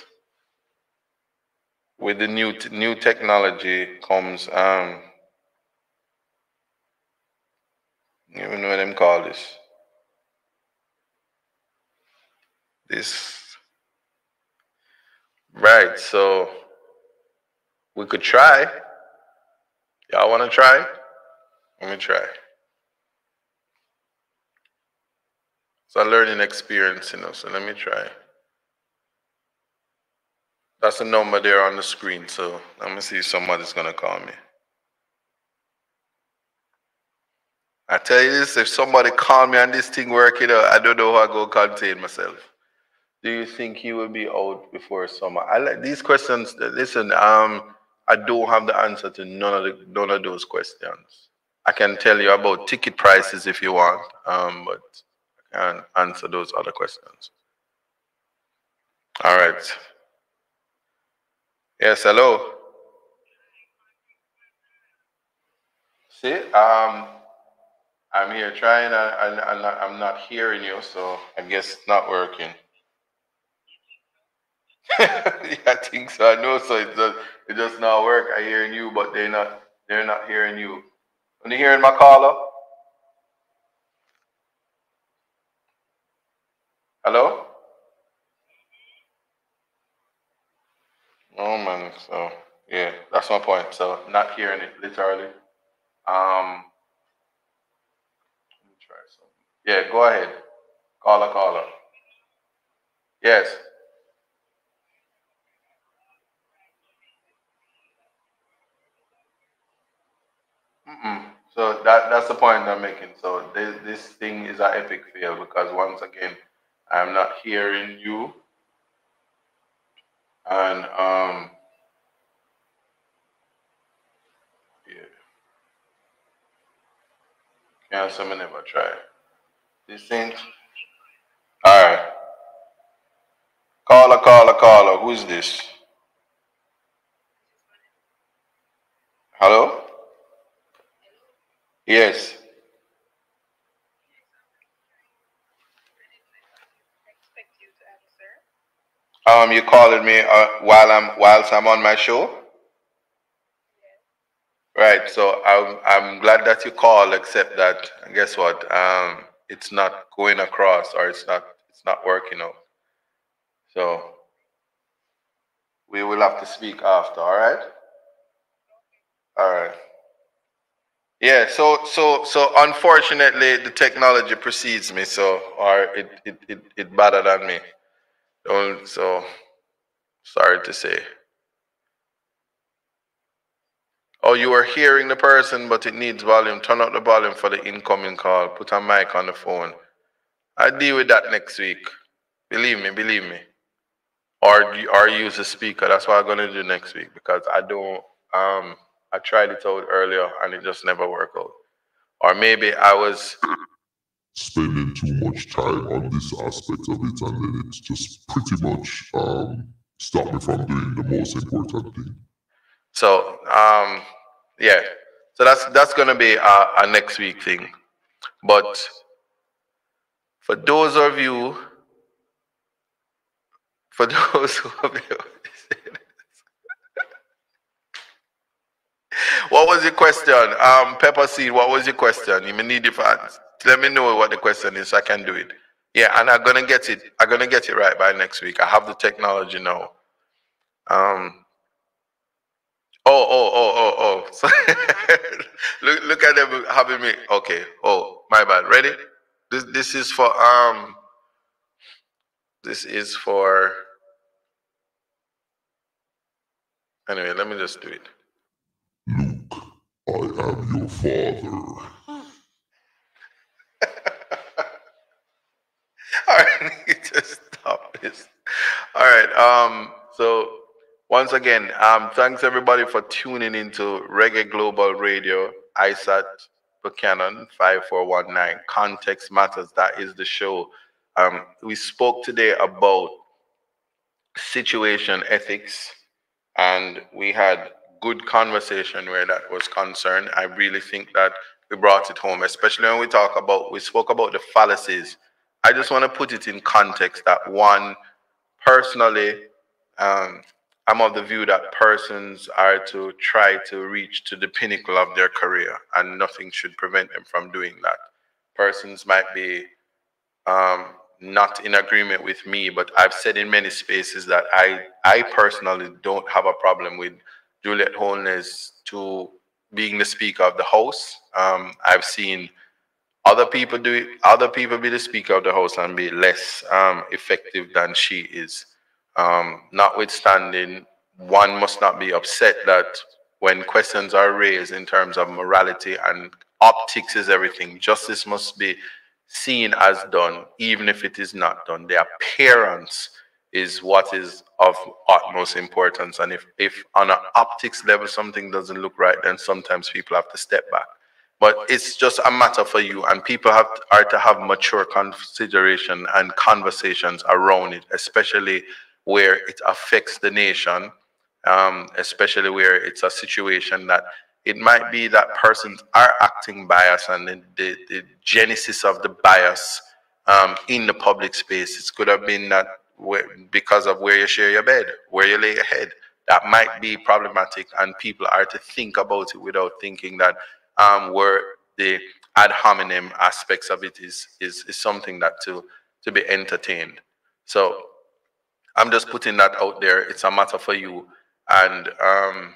with the new new technology comes um even know what them call this this Right. So we could try. Y'all want to try? Let me try. It's a learning experience, you know, so let me try. That's a number there on the screen, so let me see if somebody's going to call me. I tell you this, if somebody call me and this thing working I don't know how I go contain myself do you think he will be out before summer? I like these questions. Listen, um, I don't have the answer to none of the, none of those questions. I can tell you about ticket prices if you want, um, but I can't answer those other questions. All right. Yes, hello. See, um, I'm here trying, and I'm not hearing you, so I guess it's not working. yeah, I think so. I know so. It does it does not work. I hearing you, but they're not they're not hearing you. When you hearing my caller? Hello? Oh man, so yeah, that's my point. So not hearing it literally. Um let me try something. Yeah, go ahead. Caller, caller. Yes. Mm-mm. So that that's the point I'm making. So this, this thing is an epic fail because once again, I'm not hearing you, and um, yeah, can't someone never try. This thing. All right. Caller, caller, caller. Who's this? Hello? Yes. Um, you calling me uh, while I'm whilst I'm on my show? Right. So I'm I'm glad that you called, except that guess what? Um, it's not going across or it's not it's not working out. So we will have to speak after. All right. All right. Yeah, so so so unfortunately the technology precedes me, so or it it it, it better than me. Don't so sorry to say. Oh, you are hearing the person, but it needs volume. Turn up the volume for the incoming call. Put a mic on the phone. I deal with that next week. Believe me, believe me. Or or use a speaker. That's what I'm gonna do next week because I don't um I tried it out earlier and it just never worked out. Or maybe I was spending too much time on this aspect of it and then it's just pretty much um stopped me from doing the most important thing. So um yeah. So that's that's gonna be a, a next week thing. But for those of you for those of you what was your question? Um, Pepper Seed, what was your question? You may need fans. Let me know what the question is so I can do it. Yeah, and I'm gonna get it. I'm gonna get it right by next week. I have the technology now. Um. Oh, oh, oh, oh, oh. look, look at them having me. Okay. Oh, my bad. Ready? This, this is for um. This is for. Anyway, let me just do it. I am your father. All right, just stop this. All right. Um. So once again, um, thanks everybody for tuning into Reggae Global Radio, ISAT Buchanan five four one nine. Context matters. That is the show. Um, we spoke today about situation ethics, and we had good conversation where that was concerned. I really think that we brought it home, especially when we talk about, we spoke about the fallacies. I just want to put it in context that one, personally, um, I'm of the view that persons are to try to reach to the pinnacle of their career, and nothing should prevent them from doing that. Persons might be um, not in agreement with me, but I've said in many spaces that I, I personally don't have a problem with Juliet Holness to being the Speaker of the House. Um, I've seen other people do it, other people be the Speaker of the House and be less um, effective than she is. Um, notwithstanding, one must not be upset that when questions are raised in terms of morality and optics is everything, justice must be seen as done, even if it is not done. The appearance is what is of utmost importance. And if, if on an optics level something doesn't look right, then sometimes people have to step back. But it's just a matter for you, and people have to, are to have mature consideration and conversations around it, especially where it affects the nation, um, especially where it's a situation that it might be that persons are acting bias and the, the, the genesis of the bias um, in the public space. It could have been that because of where you share your bed, where you lay your head. That might be problematic, and people are to think about it without thinking that um, where the ad hominem aspects of it is, is, is something that to, to be entertained. So I'm just putting that out there. It's a matter for you. And um,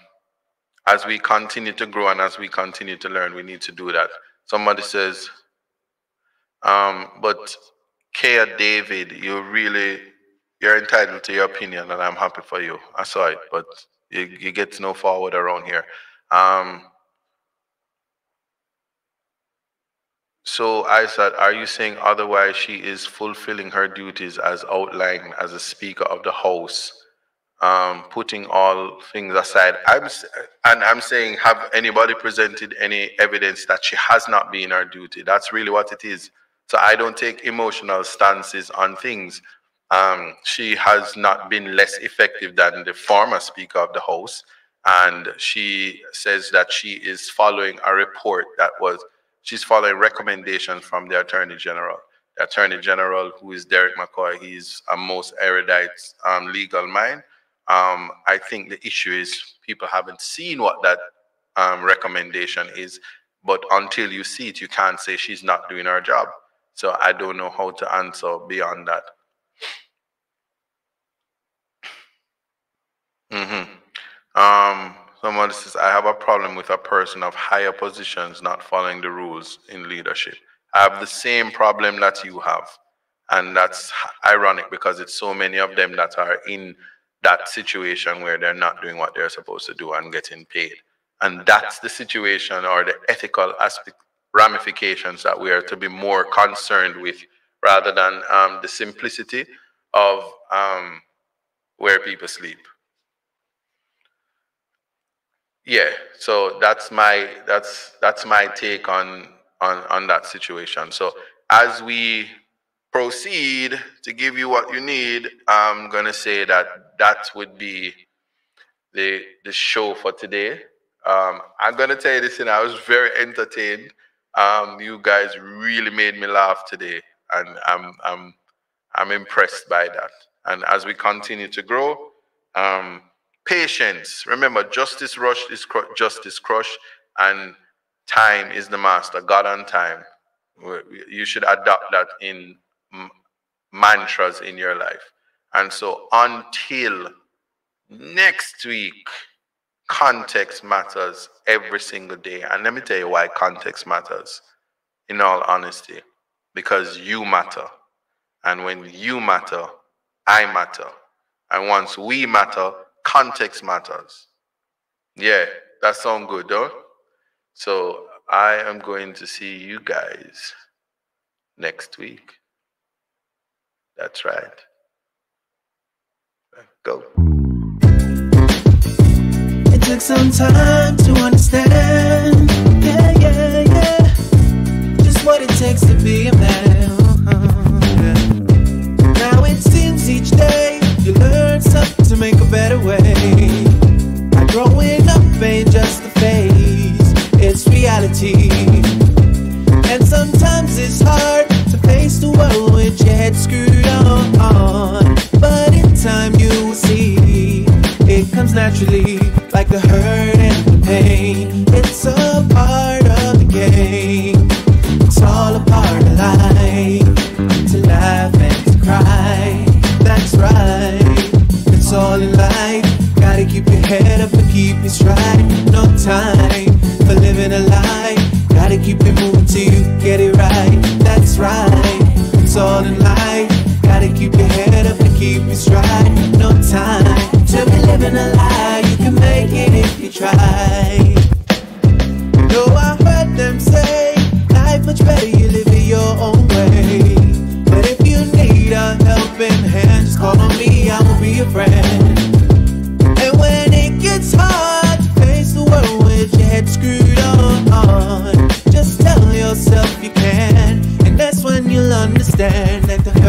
as we continue to grow and as we continue to learn, we need to do that. Somebody says, um, but Kia David, you really you're entitled to your opinion, and I'm happy for you. I saw it, but you, you get know forward around here. Um, so I said, are you saying otherwise she is fulfilling her duties as outlined as a Speaker of the House, um, putting all things aside? I'm and I'm saying, have anybody presented any evidence that she has not been her duty? That's really what it is. So I don't take emotional stances on things. Um, she has not been less effective than the former Speaker of the House. And she says that she is following a report that was, she's following recommendations from the Attorney General. The Attorney General, who is Derrick McKoy, he's a most erudite um, legal mind. Um, I think the issue is people haven't seen what that um, recommendation is, but until you see it, you can't say she's not doing her job. So I don't know how to answer beyond that. Mm-hmm. Um, someone says, I have a problem with a person of higher positions not following the rules in leadership. I have the same problem that you have. And that's ironic because it's so many of them that are in that situation where they're not doing what they're supposed to do and getting paid. And that's the situation or the ethical aspect ramifications that we are to be more concerned with rather than um, the simplicity of um, where people sleep. Yeah, so that's my that's that's my take on on on that situation. So as we proceed to give you what you need, I'm gonna say that that would be the the show for today. Um, I'm gonna tell you this, and I was very entertained. Um, you guys really made me laugh today, and I'm I'm I'm impressed by that. And as we continue to grow, um, patience. Remember, justice rush is justice crush, and time is the master. God and time. You should adopt that in mantras in your life. And so, until next week, context matters every single day. And let me tell you why context matters, in all honesty, because you matter. And when you matter, I matter. And once we matter, context matters. Yeah, that sounds good, though. So I am going to see you guys next week. That's right. Go took some time to understand. Yeah, yeah, yeah. Just what it takes to be a man. Now it seems each day you learn something to make a better way. growing up ain't just a phase, it's reality. And sometimes it's hard to face the world with your head screwed on. But in time you will see it comes naturally like the hurt and the pain. It's a part of the game. It's all a part of life. It's all in life. Gotta keep your head up and keep it straight. No time for living a lie. Gotta keep it moving till you get it right. That's right. It's all in life. Gotta keep your head up and keep it straight. No time to be living a lie. You can make it if you try. You know I heard them say life much better you live it your own way. But if you need a helping hand, just call on me. I will be your friend. Yourself you can, and that's when you'll understand that the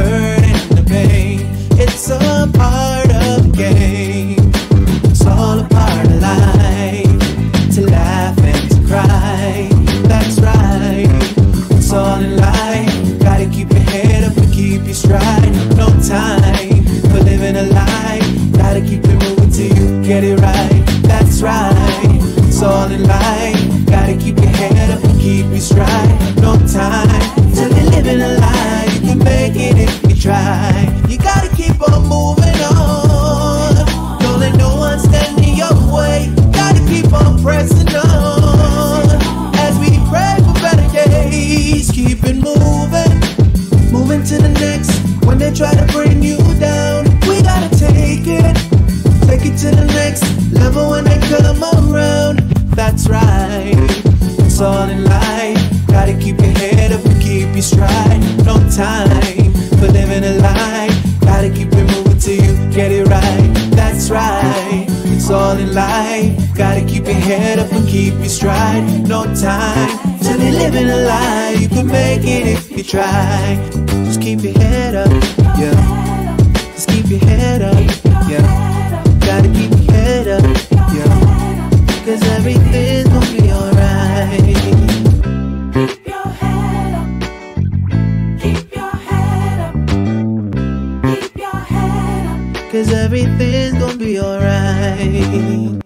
try. You gotta keep on moving on. Don't let no one stand in your way. Gotta keep on pressing on. As we pray for better days, keep it moving. Moving to the next. When they try to bring you down, we gotta take it. Take it to the next level when they come around. That's right. It's all in life. Gotta keep your head up and keep your stride. no time to be living a lie. You can make it if you try. Just keep your head up, yeah. Just keep your head up, yeah. Gotta keep your head up, yeah. Cause everything's gonna be alright. Keep your head up. Keep your head up. Keep your head up. Cause everything's gonna be alright.